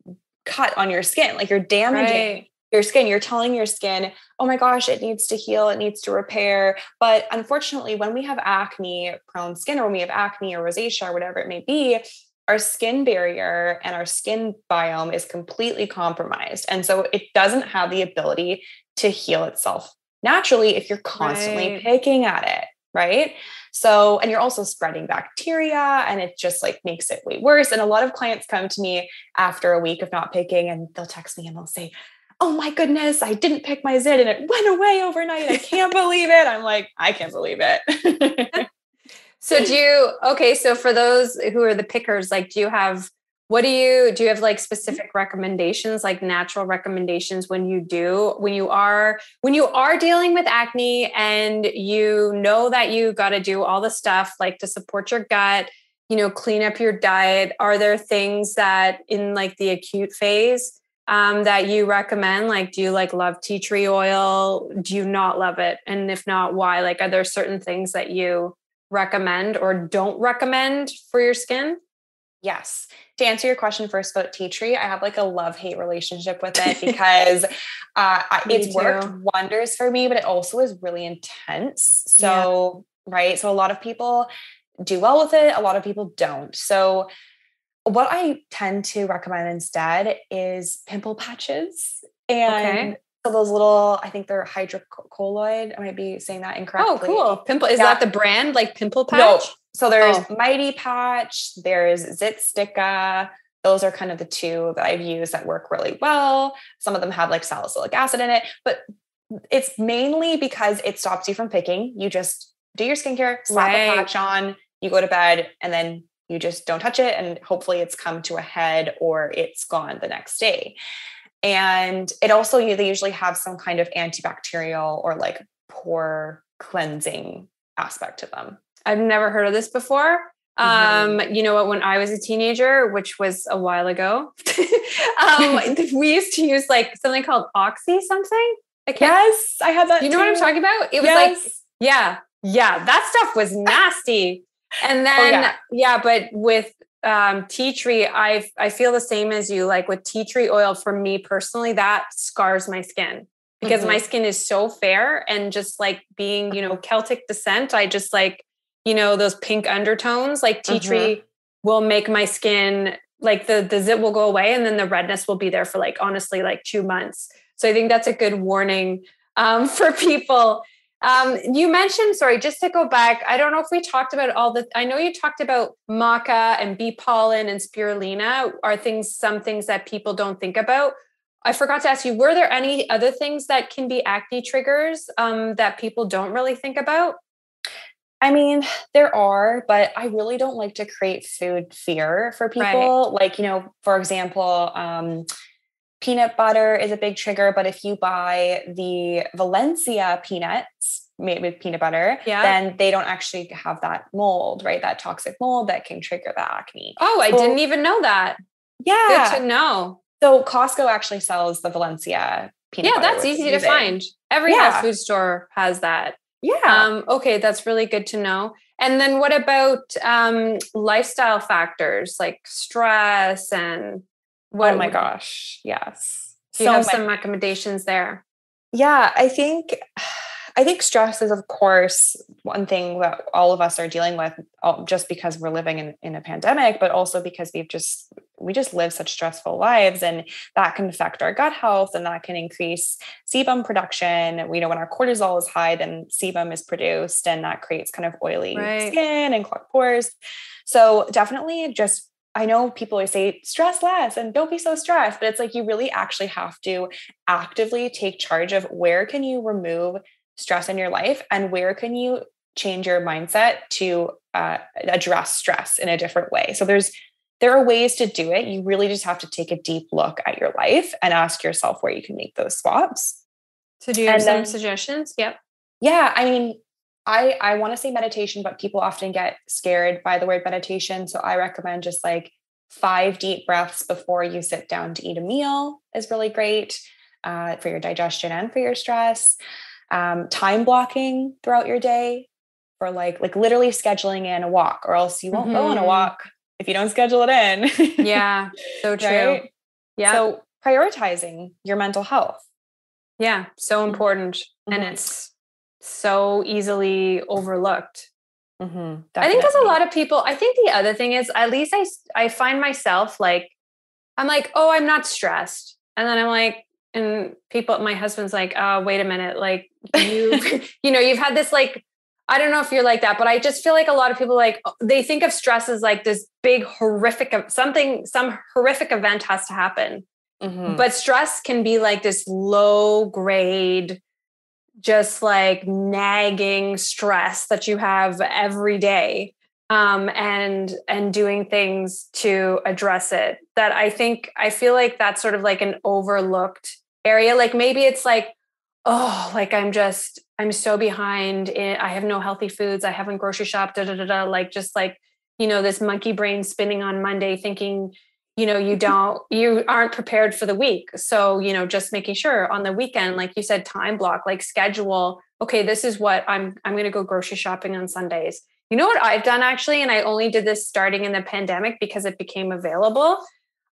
cut on your skin, like you're damaging right. your skin. You're telling your skin, "Oh my gosh, it needs to heal, it needs to repair." But unfortunately, when we have acne prone skin or when we have acne or rosacea or whatever it may be, our skin barrier and our skin biome is completely compromised. And so it doesn't have the ability to heal itself naturally if you're constantly right. picking at it, right? So, and you're also spreading bacteria and it just like makes it way worse. And a lot of clients come to me after a week of not picking and they'll text me and they'll say, Oh my goodness, I didn't pick my zit and it went away overnight. I can't *laughs* believe it. I'm like, I can't believe it. *laughs* So do you okay, so for those who are the pickers, like do you have what do you do you have like specific recommendations like natural recommendations when you do when you are when you are dealing with acne and you know that you got to do all the stuff like to support your gut you know clean up your diet? Are there things that in like the acute phase um, that you recommend? Like do you like love tea tree oil? Do you not love it? And if not why? Like are there certain things that you recommend or don't recommend for your skin? Yes. To answer your question first about tea tree, I have like a love hate relationship with it *laughs* because uh, it's too. worked wonders for me, but it also is really intense. So, yeah. right. So, a lot of people do well with it, a lot of people don't. So, what I tend to recommend instead is pimple patches. And okay. So those little, I think they're hydrocolloid. I might be saying that incorrectly. Oh, cool. Pimple. Is yeah. that the brand like Pimple Patch? No. So there's oh. Mighty Patch, there's Zitsticka. Those are kind of the two that I've used that work really well. Some of them have like salicylic acid in it, but it's mainly because it stops you from picking. You just do your skincare, slap right. a patch on, you go to bed, and then you just don't touch it. And hopefully it's come to a head or it's gone the next day. And it also, you—they usually have some kind of antibacterial or like pore cleansing aspect to them. I've never heard of this before. Mm-hmm. Um, you know what? When I was a teenager, which was a while ago, *laughs* um, *laughs* we used to use like something called Oxy something. I yes, I had that. You know too. what I'm talking about? It was yes. like, yeah, yeah, that stuff was nasty. And then, *laughs* oh, yeah. yeah, but with um, tea tree, I I feel the same as you. Like with tea tree oil, for me personally, that scars my skin because mm-hmm. my skin is so fair and just like being, you know. Celtic descent. I just like, you know, those pink undertones. Like tea mm-hmm. tree will make my skin like the the zit will go away and then the redness will be there for like honestly like two months. So I think that's a good warning um, *laughs* for people um, you mentioned, sorry, just to go back, I don't know if we talked about all the, I know you talked about maca and bee pollen and spirulina are things, some things that people don't think about. I forgot to ask you, were there any other things that can be acne triggers um, that people don't really think about? I mean, there are, but I really don't like to create food fear for people. Right. Like, you know, for example, um, peanut butter is a big trigger, but if you buy the Valencia peanuts made with peanut butter, yeah. then they don't actually have that mold, right? That toxic mold that can trigger the acne. Oh, I didn't even know that. Yeah. Good to know. So Costco actually sells the Valencia peanut yeah. That's easy to find. Every yeah. health food store has that. Yeah. Um, okay, that's really good to know. And then what about um, lifestyle factors like stress and what, oh my gosh. Yes. Do you so have some recommendations there? Yeah, I think I think stress is of course one thing that all of us are dealing with uh, just because we're living in, in a pandemic, but also because we've just we just live such stressful lives and that can affect our gut health and that can increase sebum production. We know when our cortisol is high, then sebum is produced and that creates kind of oily right. skin and clogged pores. So definitely just I know people always say stress less and don't be so stressed, but it's like you really actually have to actively take charge of where can you remove stress in your life and where can you change your mindset to uh, address stress in a different way. So there's there are ways to do it. You really just have to take a deep look at your life and ask yourself where you can make those swaps. So do you have and some then, suggestions? Yep. Yeah, I mean, I I want to say meditation, but people often get scared by the word meditation. So I recommend just like five deep breaths before you sit down to eat a meal is really great uh, for your digestion and for your stress. Um, time blocking throughout your day for like like literally scheduling in a walk, or else you won't mm-hmm. go on a mm-hmm. walk if you don't schedule it in. yeah, *laughs* so true. Right? Yeah. So prioritizing your mental health. Yeah, so mm-hmm. important, mm-hmm. and it's so easily overlooked. Mm-hmm, I think there's a lot of people. I think the other thing is, at least I I find myself like, I'm like, oh, I'm not stressed, and then I'm like, and people, my husband's like, oh, wait a minute, like you, *laughs* *laughs* you know, you've had this like, I don't know if you're like that, but I just feel like a lot of people like they think of stress as like this big horrific something, some horrific event has to happen. Mm-hmm. But stress can be like this low grade just like nagging stress that you have every day um, and and doing things to address it that i think i feel like that's sort of like an overlooked area. Like maybe it's like oh like i'm just i'm so behind in, i have no healthy foods i haven't grocery shopped da, da, da, da, like just like you know this monkey brain spinning on monday thinking you know you *laughs* don't you aren't prepared for the week. So you know just making sure on the weekend like you said time block like schedule okay this is what i'm i'm going to go grocery shopping on sundays. You know what i've done actually and i only did this starting in the pandemic because it became available?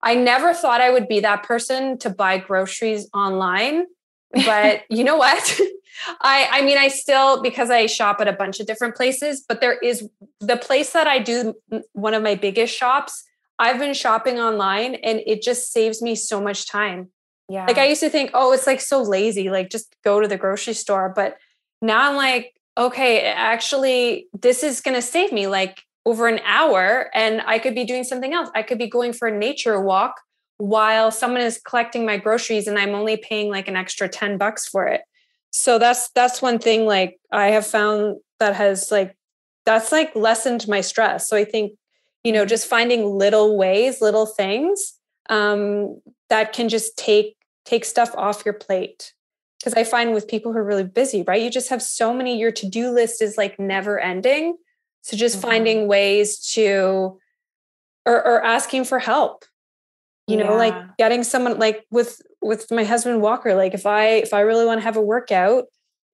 I never thought i would be that person to buy groceries online but *laughs* you know what? *laughs* I i mean i still because i shop at a bunch of different places but there is the place that i do one of my biggest shops I've been shopping online and it just saves me so much time. Yeah. Like I used to think, oh, it's like so lazy, like just go to the grocery store. But now I'm like, okay, actually, this is going to save me like over an hour and I could be doing something else. I could be going for a nature walk while someone is collecting my groceries and I'm only paying like an extra 10 bucks for it. So that's that's one thing like I have found that has like that's like lessened my stress. So I think you know just finding little ways little things um, that can just take take stuff off your plate because i find with people who are really busy right you just have so many your to-do list is like never ending so just mm-hmm. finding ways to or, or asking for help you know yeah. like getting someone like with with my husband walker like if i if i really want to have a workout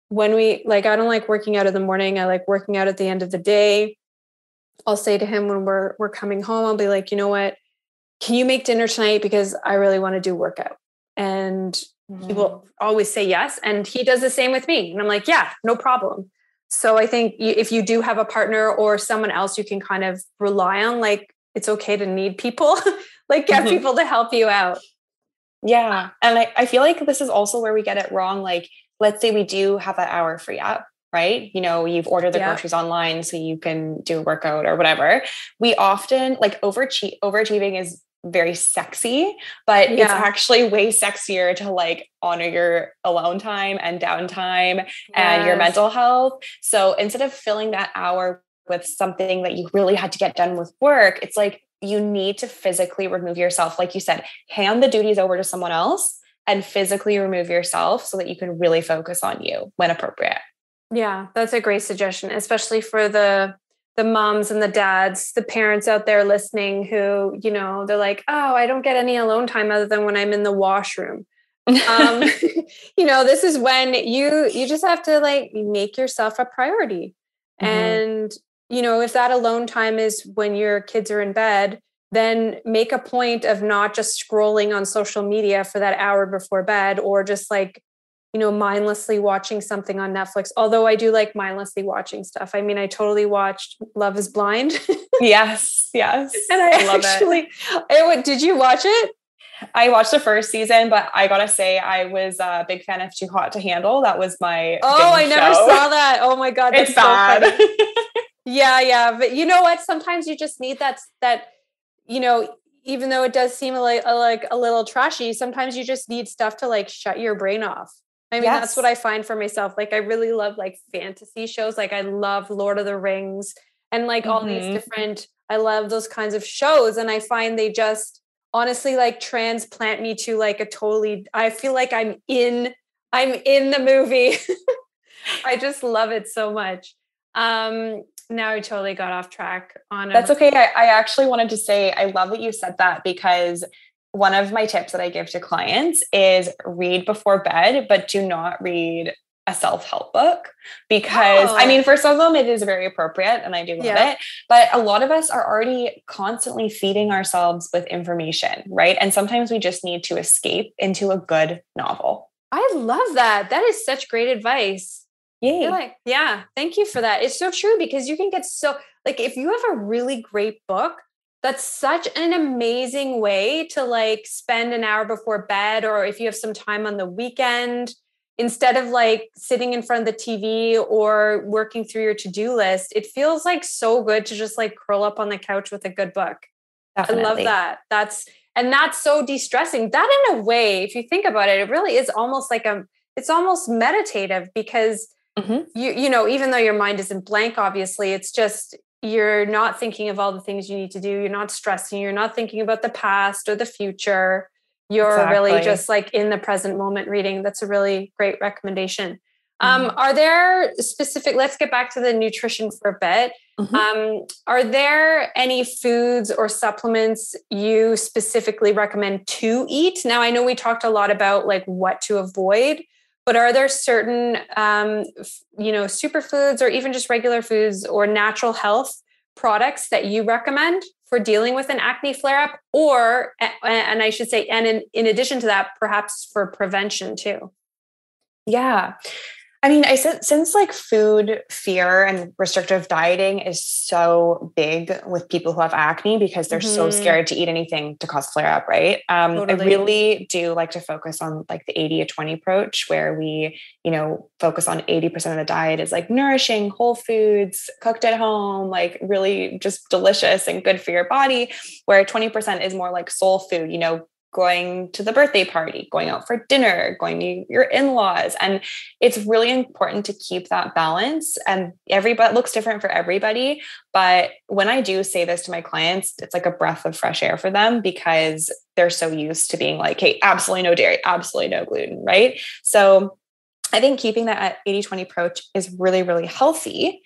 when we like i don't like working out in the morning i like working out at the end of the day I'll say to him when we're we're coming home, I'll be like, you know what? Can you make dinner tonight because I really want to do workout? And mm-hmm. he will mm. always say yes. And he does the same with me. And I'm like, yeah, no problem. So I think if you do have a partner or someone else you can kind of rely on, like it's okay to need people, *laughs* like get mm-hmm. people to help you out. Yeah. And I, I feel like this is also where we get it wrong. Like, let's say we do have that hour free up right? You know, you've ordered the yeah. groceries online so you can do a workout or whatever. We often like overachieve, overachieving is very sexy, but yeah. it's actually way sexier to like honor your alone time and downtime yes. and your mental health. So instead of filling that hour with something that you really had to get done with work, it's like you need to physically remove yourself. Like you said, hand the duties over to someone else and physically remove yourself so that you can really focus on you when appropriate. Yeah, that's a great suggestion, especially for the the moms and the dads, the parents out there listening who, you know, they're like, "Oh, I don't get any alone time other than when I'm in the washroom." um, *laughs* *laughs* you know, this is when you you just have to like make yourself a priority. Mm-hmm. And you know, if that alone time is when your kids are in bed, then make a point of not just scrolling on social media for that hour before bed or just like you know, mindlessly watching something on Netflix. Although I do like mindlessly watching stuff. I mean, I totally watched Love is Blind. *laughs* yes, yes. And I, I love actually, it. Did you watch it? I watched the first season, but I gotta say, I was a big fan of Too Hot to Handle. That was my. Oh, I never show. saw that. Oh my god, that's it's bad. So *laughs* yeah, yeah, but you know what? Sometimes you just need that. That you know, even though it does seem like like a little trashy, sometimes you just need stuff to like shut your brain off. I mean, yes. that's what I find for myself. Like, I really love like fantasy shows. Like, I love Lord of the Rings and like mm-hmm. all these mm-hmm. different, I love those kinds of shows. And I find they just honestly like transplant me to like a totally, I feel like I'm in, I'm in the movie. *laughs* I just love it so much. Um, now I totally got off track on That's okay. I, I actually wanted to say I love that you said that because one of my tips that I give to clients is read before bed, but do not read a self-help book because oh. I mean for some of them it is very appropriate and I do love yeah. it but a lot of us are already constantly feeding ourselves with information right and sometimes we just need to escape into a good novel I love that that is such great advice Yay. Like, yeah thank you for that it's so true because you can get so like if you have a really great book that's such an amazing way to like spend an hour before bed or if you have some time on the weekend instead of like sitting in front of the TV or working through your to-do list, it feels like so good to just like curl up on the couch with a good book. Definitely. I love that. That's and that's so de-stressing. That in a way, if you think about it, it really is almost like a it's almost meditative because mm-hmm. you you know, even though your mind isn't blank, obviously, it's just you're not thinking of all the things you need to do. You're not stressing. You're not thinking about the past or the future you're exactly. really just like in the present moment reading. That's a really great recommendation. Um, mm-hmm. are there specific, let's get back to the nutrition for a bit. Mm-hmm. Um, are there any foods or supplements you specifically recommend to eat? Now, I know we talked a lot about like what to avoid, but are there certain, um, you know, superfoods or even just regular foods or natural health products that you recommend for dealing with an acne flare up or and i should say and in, in addition to that perhaps for prevention too? Yeah I mean, I since, since like food fear and restrictive dieting is so big with people who have acne because they're mm-hmm. so scared to eat anything to cause flare up, right? Um, totally. I really do like to focus on like the 80 to 20 approach where we, you know, focus on 80% of the diet is like nourishing whole foods, cooked at home, like really just delicious and good for your body, where 20% is more like soul food, you know, going to the birthday party, going out for dinner, going to your in-laws. And it's really important to keep that balance. And everybody looks different for everybody. But when I do say this to my clients, it's like a breath of fresh air for them because they're so used to being like, hey, absolutely no dairy, absolutely no gluten, right? So I think keeping that 80-20 approach is really, really healthy.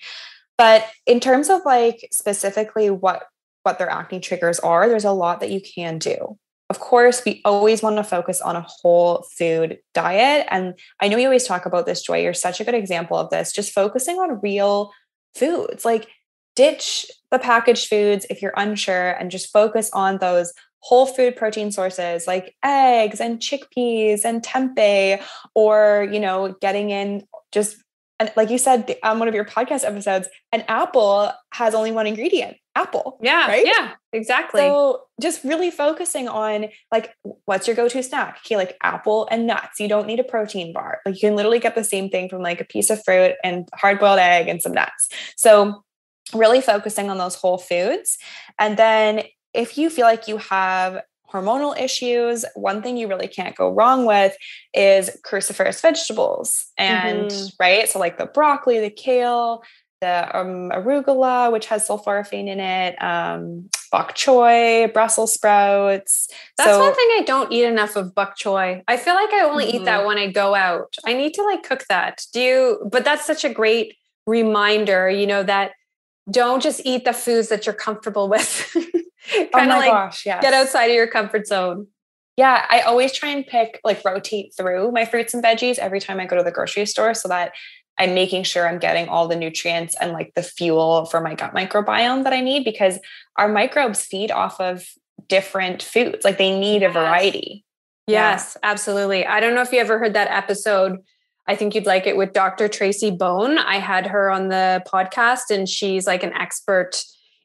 But in terms of like specifically what what their acne triggers are, there's a lot that you can do of course, we always want to focus on a whole food diet. And I know you always talk about this, Joy. You're such a good example of this, just focusing on real foods. Like, ditch the packaged foods if you're unsure and just focus on those whole food protein sources like eggs and chickpeas and tempeh or you know getting in just and like you said on one of your podcast episodes an apple has only one ingredient apple yeah right? yeah exactly. So just really focusing on like what's your go-to snack? Okay like apple and nuts. You don't need a protein bar. Like you can literally get the same thing from like a piece of fruit and hard-boiled egg and some nuts. So really focusing on those whole foods. And then if you feel like you have hormonal issues, one thing you really can't go wrong with is cruciferous vegetables. And mm-hmm. right, so like the broccoli, the kale, the um, arugula, which has sulforaphane in it, um, bok choy, Brussels sprouts. That's so, one thing I don't eat enough of bok choy. I feel like I only mm-hmm. eat that mm-hmm. when I go out. I need to like cook that. Do you? But that's such a great reminder, you know, that don't just eat the foods that you're comfortable with. kind *laughs* of oh like gosh, yes. get outside of your comfort zone. Yeah, I always try and pick like rotate through my fruits and veggies every time I go to the grocery store so that I'm making sure I'm getting all the nutrients and like the fuel for my gut microbiome that I need because our microbes feed off of different foods. Like they need a variety. Yes, yeah. absolutely. I don't know if you ever heard that episode. I think you'd like it with Dr. Tracy Bone. I had her on the podcast and she's like an expert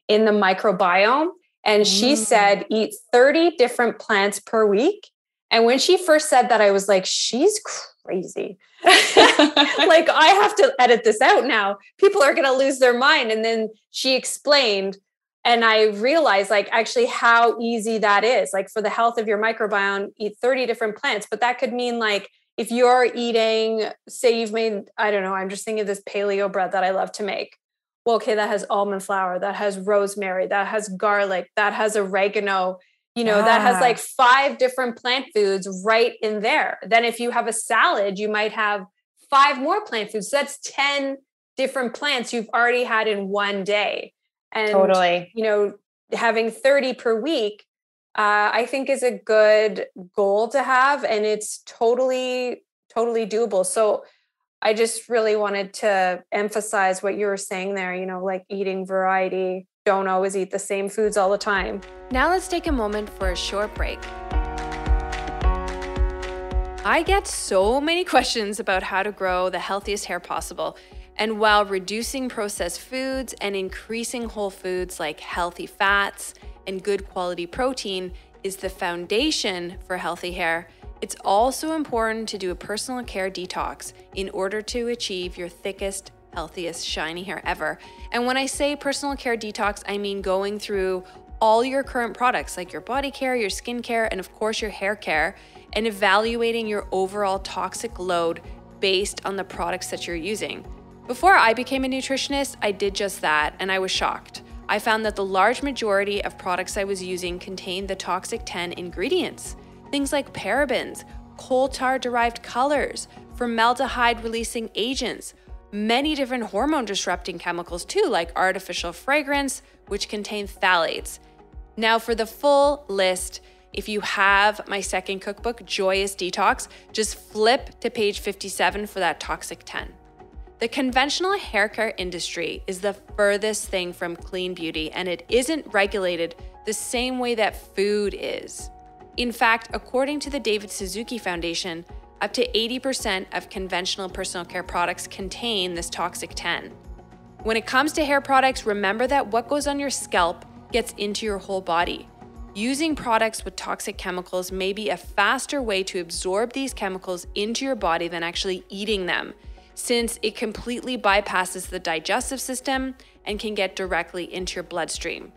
in the microbiome. And she mm. said, eat 30 different plants per week. And when she first said that, I was like, she's crazy. *laughs* like, I have to edit this out now. People are going to lose their mind. And then she explained, and I realized, like, actually, how easy that is. Like, for the health of your microbiome, eat 30 different plants. But that could mean, like, if you're eating, say you've made, I don't know, I'm just thinking of this paleo bread that I love to make well, okay, that has almond flour, that has rosemary, that has garlic, that has oregano, you know, yeah. that has like five different plant foods right in there. Then if you have a salad, you might have five more plant foods. So that's 10 different plants you've already had in one day. And totally, you know, having 30 per week, uh, I think is a good goal to have. And it's totally, totally doable. So I just really wanted to emphasize what you were saying there, you know, like eating variety. Don't always eat the same foods all the time. Now let's take a moment for a short break. I get so many *laughs* questions about how to grow the healthiest hair possible. And while reducing processed foods and increasing whole foods like healthy fats and good quality protein is the foundation for healthy hair, it's also important to do a personal care detox in order to achieve your thickest, healthiest, shiny hair ever. And when I say personal care detox, I mean going through all your current products like your body care, your skin care, and of course your hair care and evaluating your overall toxic load based on the products that you're using. Before I became a nutritionist, I did just that and I was shocked. I found that the large majority of products I was using contained the toxic 10 ingredients. Things like parabens, coal tar derived colors, formaldehyde releasing agents, many different hormone disrupting chemicals too, like artificial fragrance, which contain phthalates. Now, for the full list, if you have my second cookbook, Joyous Detox, just flip to page 57 for that toxic 10. The conventional hair care industry is the furthest thing from clean beauty, and it isn't regulated the same way that food is. In fact, according to the David Suzuki Foundation, up to 80% of conventional personal care products contain this toxic 10. When it comes to hair products, remember that what goes on your scalp gets into your whole body. Using products with toxic chemicals may be a faster way to absorb these chemicals into your body than actually eating them, since it completely bypasses the digestive system and can get directly into your bloodstream.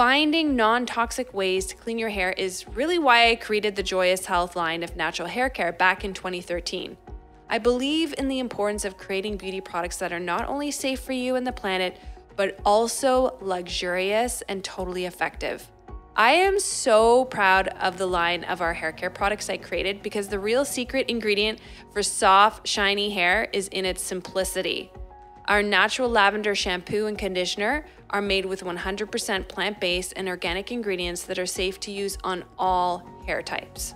Finding non toxic ways to clean your hair is really why I created the Joyous Health line of natural hair care back in 2013. I believe in the importance of creating beauty products that are not only safe for you and the planet, but also luxurious and totally effective. I am so proud of the line of our hair care products I created because the real secret ingredient for soft, shiny hair is in its simplicity. Our natural lavender shampoo and conditioner are made with 100% plant based and organic ingredients that are safe to use on all hair types.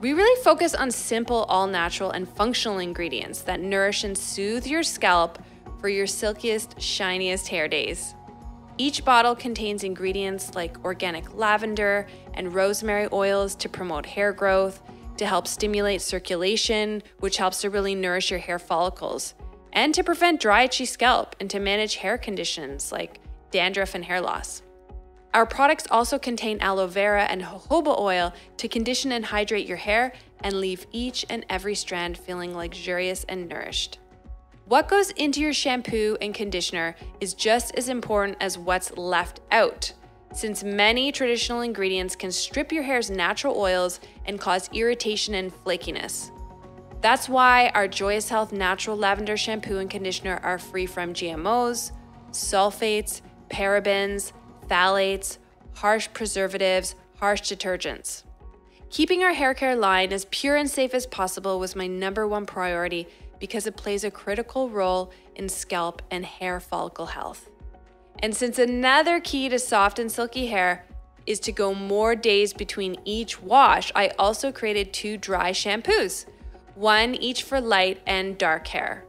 We really focus on simple, all natural, and functional ingredients that nourish and soothe your scalp for your silkiest, shiniest hair days. Each bottle contains ingredients like organic lavender and rosemary oils to promote hair growth, to help stimulate circulation, which helps to really nourish your hair follicles, and to prevent dry, itchy scalp and to manage hair conditions like dandruff and hair loss. Our products also contain aloe vera and jojoba oil to condition and hydrate your hair and leave each and every strand feeling luxurious and nourished. What goes into your shampoo and conditioner is just as important as what's left out, since many traditional ingredients can strip your hair's natural oils and cause irritation and flakiness. That's why our Joyous Health Natural Lavender Shampoo and Conditioner are free from GMOs, sulfates, parabens, phthalates, harsh preservatives, harsh detergents. Keeping our hair care line as pure and safe as possible was my number one priority because it plays a critical role in scalp and hair follicle health. And since another key to soft and silky hair is to go more days between each wash, I also created two dry shampoos, one each for light and dark hair.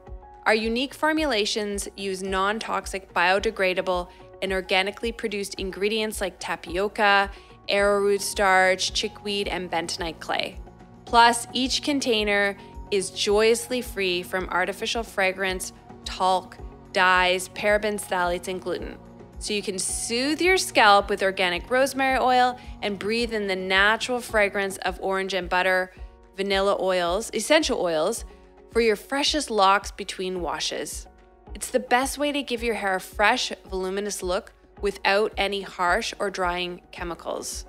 Our unique formulations use non toxic, biodegradable, and organically produced ingredients like tapioca, arrowroot starch, chickweed, and bentonite clay. Plus, each container is joyously free from artificial fragrance, talc, dyes, parabens, phthalates, and gluten. So you can soothe your scalp with organic rosemary oil and breathe in the natural fragrance of orange and butter, vanilla oils, essential oils for your freshest locks between washes. It's the best way to give your hair a fresh, voluminous look without any harsh or drying chemicals.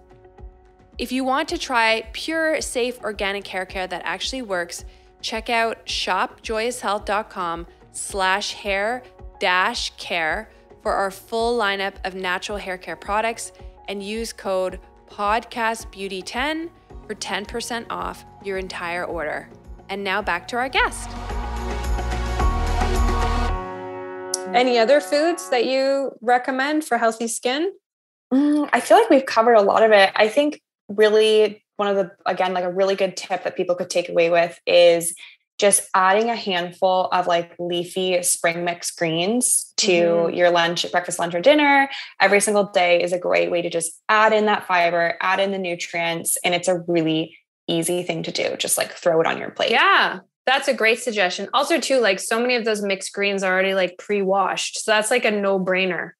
If you want to try pure, safe, organic hair care that actually works, check out shopjoyoushealth.com slash hair dash care for our full lineup of natural hair care products and use code podcastbeauty10 for 10% off your entire order. And now back to our guest. Any other foods that you recommend for healthy skin? Mm, I feel like we've covered a lot of it. I think really one of the, again, like a really good tip that people could take away with is just adding a handful of like leafy spring mix greens to mm-hmm. your lunch, breakfast, lunch, or dinner every single day is a great way to just add in that fiber, add in the nutrients. And it's a really easy thing to do. Just like throw it on your plate. Yeah. That's a great suggestion. Also, too, like so many of those mixed greens are already like pre-washed. So that's like a no-brainer.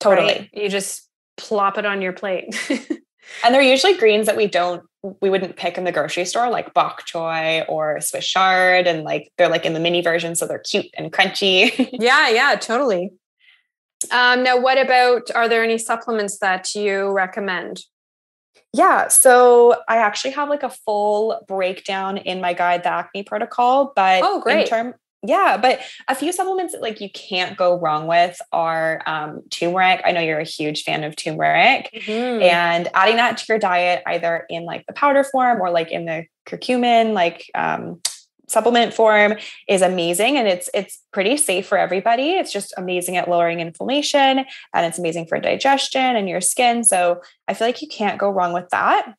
Totally. Right? You just plop it on your plate. *laughs* and they're usually greens that we don't we wouldn't pick in the grocery store like bok choy or swiss chard and like they're like in the mini version so they're cute and crunchy *laughs* yeah yeah totally um, now what about are there any supplements that you recommend yeah, so I actually have like a full breakdown in my guide, the acne protocol. But oh, great. in term, yeah, but a few supplements that like you can't go wrong with are um, turmeric. I know you're a huge fan of turmeric, mm-hmm. and adding that to your diet either in like the powder form or like in the curcumin, like um, supplement form is amazing and it's it's pretty safe for everybody. It's just amazing at lowering inflammation and it's amazing for digestion and your skin. So I feel like you can't go wrong with that.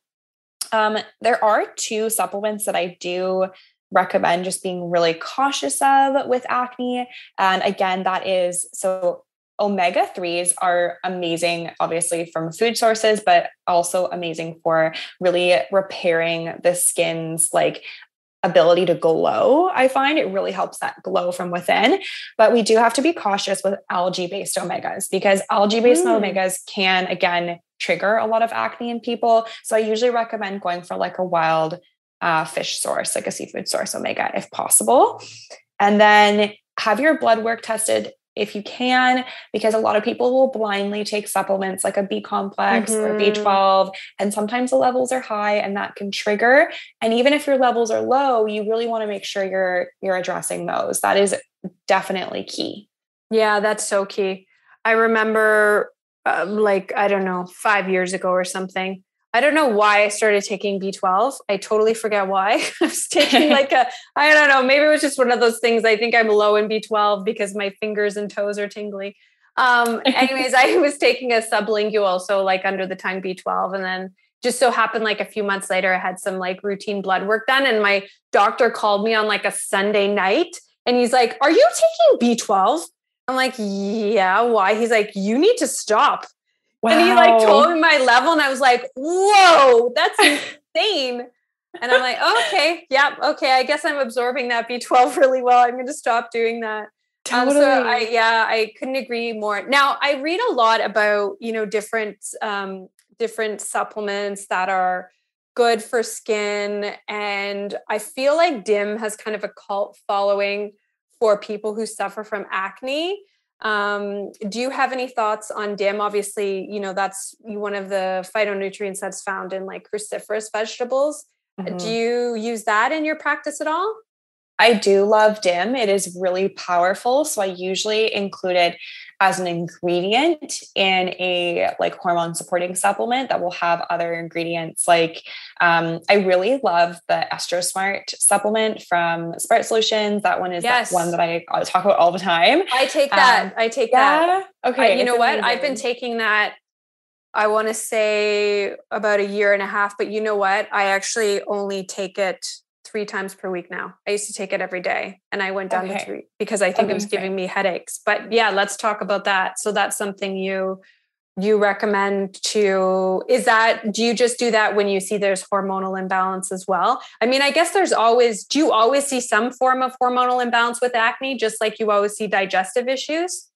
Um, there are two supplements that I do recommend just being really cautious of with acne. And again, that is so omega 3s are amazing, obviously, from food sources, but also amazing for really repairing the skin's like ability to glow. I find it really helps that glow from within. But we do have to be cautious with algae based omegas because algae based mm. omegas can, again, trigger a lot of acne in people. So I usually recommend going for like a wild uh, fish source, like a seafood source omega, if possible. And then have your blood work tested if you can, because a lot of people will blindly take supplements like a B complex mm-hmm. or B12, and sometimes the levels are high and that can trigger. And even if your levels are low, you really want to make sure you're you're addressing those. That is definitely key. Yeah, that's so key. I remember um, like I don't know, 5 years ago or something. I don't know why I started taking B12. I totally forget why. *laughs* I was taking *laughs* like a, I don't know, maybe it was just one of those things. I think I'm low in B12 because my fingers and toes are tingly. Um, *laughs* anyways, I was taking a sublingual, so like under the tongue B12. And then just so happened like a few months later, I had some like routine blood work done. And my doctor called me on like a Sunday night and he's like, Are you taking B12? I'm like, Yeah, why? He's like, You need to stop. Wow. And he like told me my level, and I was like, whoa, that's *laughs* insane. and I'm like, oh, okay, yeah, okay. I guess I'm absorbing that B12 really well. I'm going to stop doing that. Totally. Um, so I, yeah, I couldn't agree more. Now I read a lot about, you know, different, um, different supplements that are good for skin. And I feel like DIM has kind of a cult following for people who suffer from acne. Um, do you have any thoughts on DIM? Obviously, you know, that's one of the phytonutrients that's found in like cruciferous vegetables. Mm-hmm. Do you use that in your practice at all? I do love DIM. It is really powerful. So I usually include it as an ingredient in a like hormone supporting supplement that will have other ingredients. Like um, I really love the EstroSmart supplement from Smart Solutions. That one is yes. that one that I talk about all the time. I take that. Um, I take yeah? that. Okay. I, you know what? Amazing. I've been taking that I want to say about a year and a half, but you know what? I actually only take it three times per week now. I used to take it every day and I went down okay. to three because I think okay. it was giving me headaches. But yeah, let's talk about that. So that's something you you recommend to is that do you just do that when you see there's hormonal imbalance as well? I mean, I guess there's always do you always see some form of hormonal imbalance with acne just like you always see digestive issues?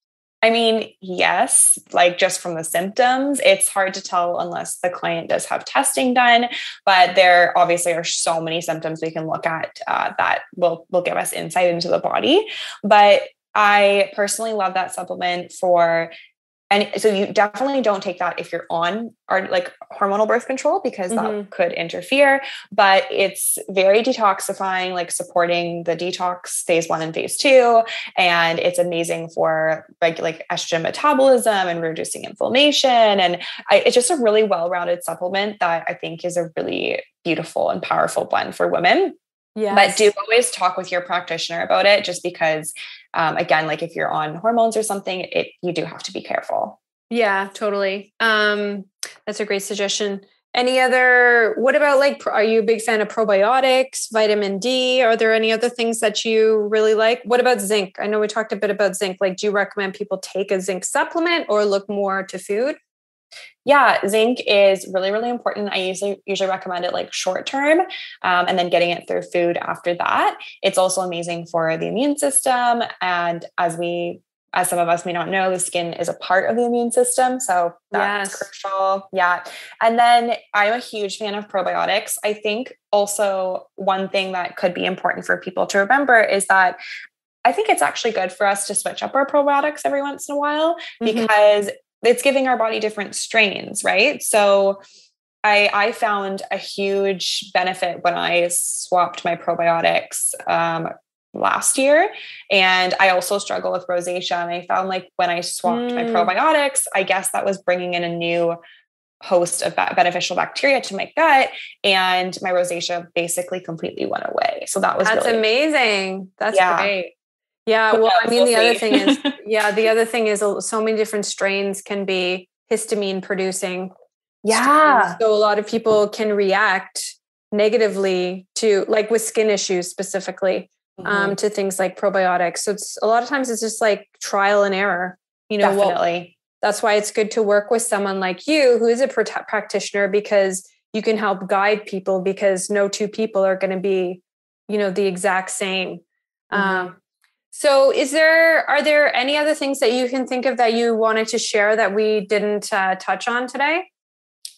I mean, yes, like just from the symptoms, it's hard to tell unless the client does have testing done. But there obviously are so many symptoms we can look at uh, that will will give us insight into the body. But I personally love that supplement for and so you definitely don't take that if you're on or like hormonal birth control because mm-hmm. that could interfere but it's very detoxifying like supporting the detox phase one and phase two. And it's amazing for like, like estrogen metabolism and reducing inflammation. And I, it's just a really well-rounded supplement that i think is a really beautiful and powerful blend for women Yeah. But do always talk with your practitioner about it just because um, again, like if you're on hormones or something, it you do have to be careful. Yeah, totally. Um, that's a great suggestion. Any other, what about like, are you a big fan of probiotics, vitamin D? Are there any other things that you really like? What about zinc? I know we talked a bit about zinc. Like, do you recommend people take a zinc supplement or look more to food? Yeah, zinc is really, really important. I usually usually recommend it like short term, um, and then getting it through food after that. It's also amazing for the immune system, and as we, as some of us may not know, the skin is a part of the immune system, so that's yes. crucial. Yeah, and then I'm a huge fan of probiotics. I think also one thing that could be important for people to remember is that I think it's actually good for us to switch up our probiotics every once in a while mm-hmm. It's giving our body different strains, right? So I, I found a huge benefit when I swapped my probiotics um, last year. And I also struggle with rosacea. And I found like when I swapped mm. my probiotics, I guess that was bringing in a new host of beneficial bacteria to my gut and my rosacea basically completely went away so that was that's really amazing that's yeah. great yeah, well, I mean, the other thing is, *laughs* yeah, the other thing is so many different strains can be histamine producing. Yeah. Strains. So a lot of people can react negatively to, like with skin issues specifically, um, mm-hmm. um, to things like probiotics. So it's a lot of times it's just like trial and error. You know, Definitely. Well, that's why it's good to work with someone like you who is a practitioner because you can help guide people because no two people are going to be, you know, the exact same. Mm-hmm. Um, so, is there are there any other things that you can think of that you wanted to share that we didn't uh, touch on today?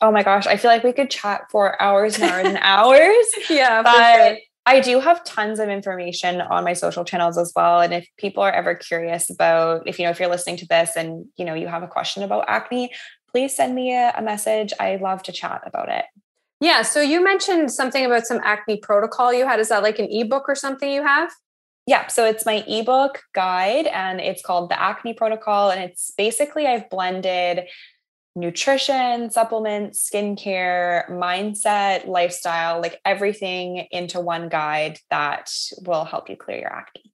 Oh my gosh, I feel like we could chat for hours and hours and *laughs* hours. yeah, but sure. I do have tons of information on my social channels as well. And if people are ever curious about if you know if you're listening to this and you know you have a question about acne, please send me a, a message. I love to chat about it. Yeah. So you mentioned something about some acne protocol you had. Is that like an ebook or something you have? Yeah, so it's my ebook guide and it's called The Acne Protocol. And it's basically, I've blended nutrition, supplements, skincare, mindset, lifestyle, like everything into one guide that will help you clear your acne.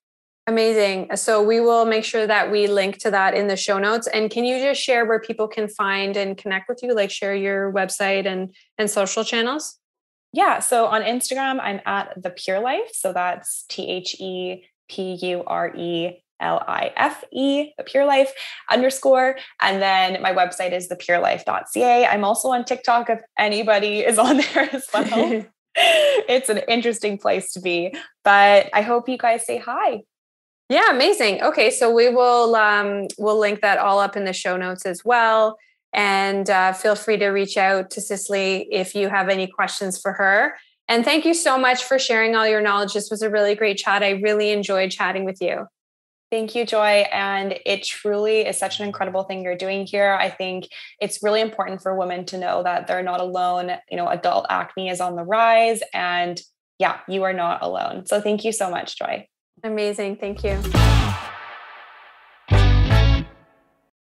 Amazing. So we will make sure that we link to that in the show notes. And can you just share where people can find and connect with you, like share your website and and social channels? Yeah. So on Instagram, I'm at the Pure Life. So that's T H E P U R E L I F E, the Pure Life underscore. And then my website is thepurelife.ca. I'm also on TikTok if anybody *laughs* is on there as well. *laughs* it's an interesting place to be. But I hope you guys say hi. Yeah, amazing. Okay, so we will um, we'll link that all up in the show notes as well. And uh, feel free to reach out to Sisley if you have any questions for her. And thank you so much for sharing all your knowledge. This was a really great chat. I really enjoyed chatting with you. Thank you, Joy. And it truly is such an incredible thing you're doing here. I think it's really important for women to know that they're not alone. You know, adult acne is on the rise, and yeah, you are not alone. So thank you so much, Joy. Amazing. Thank you.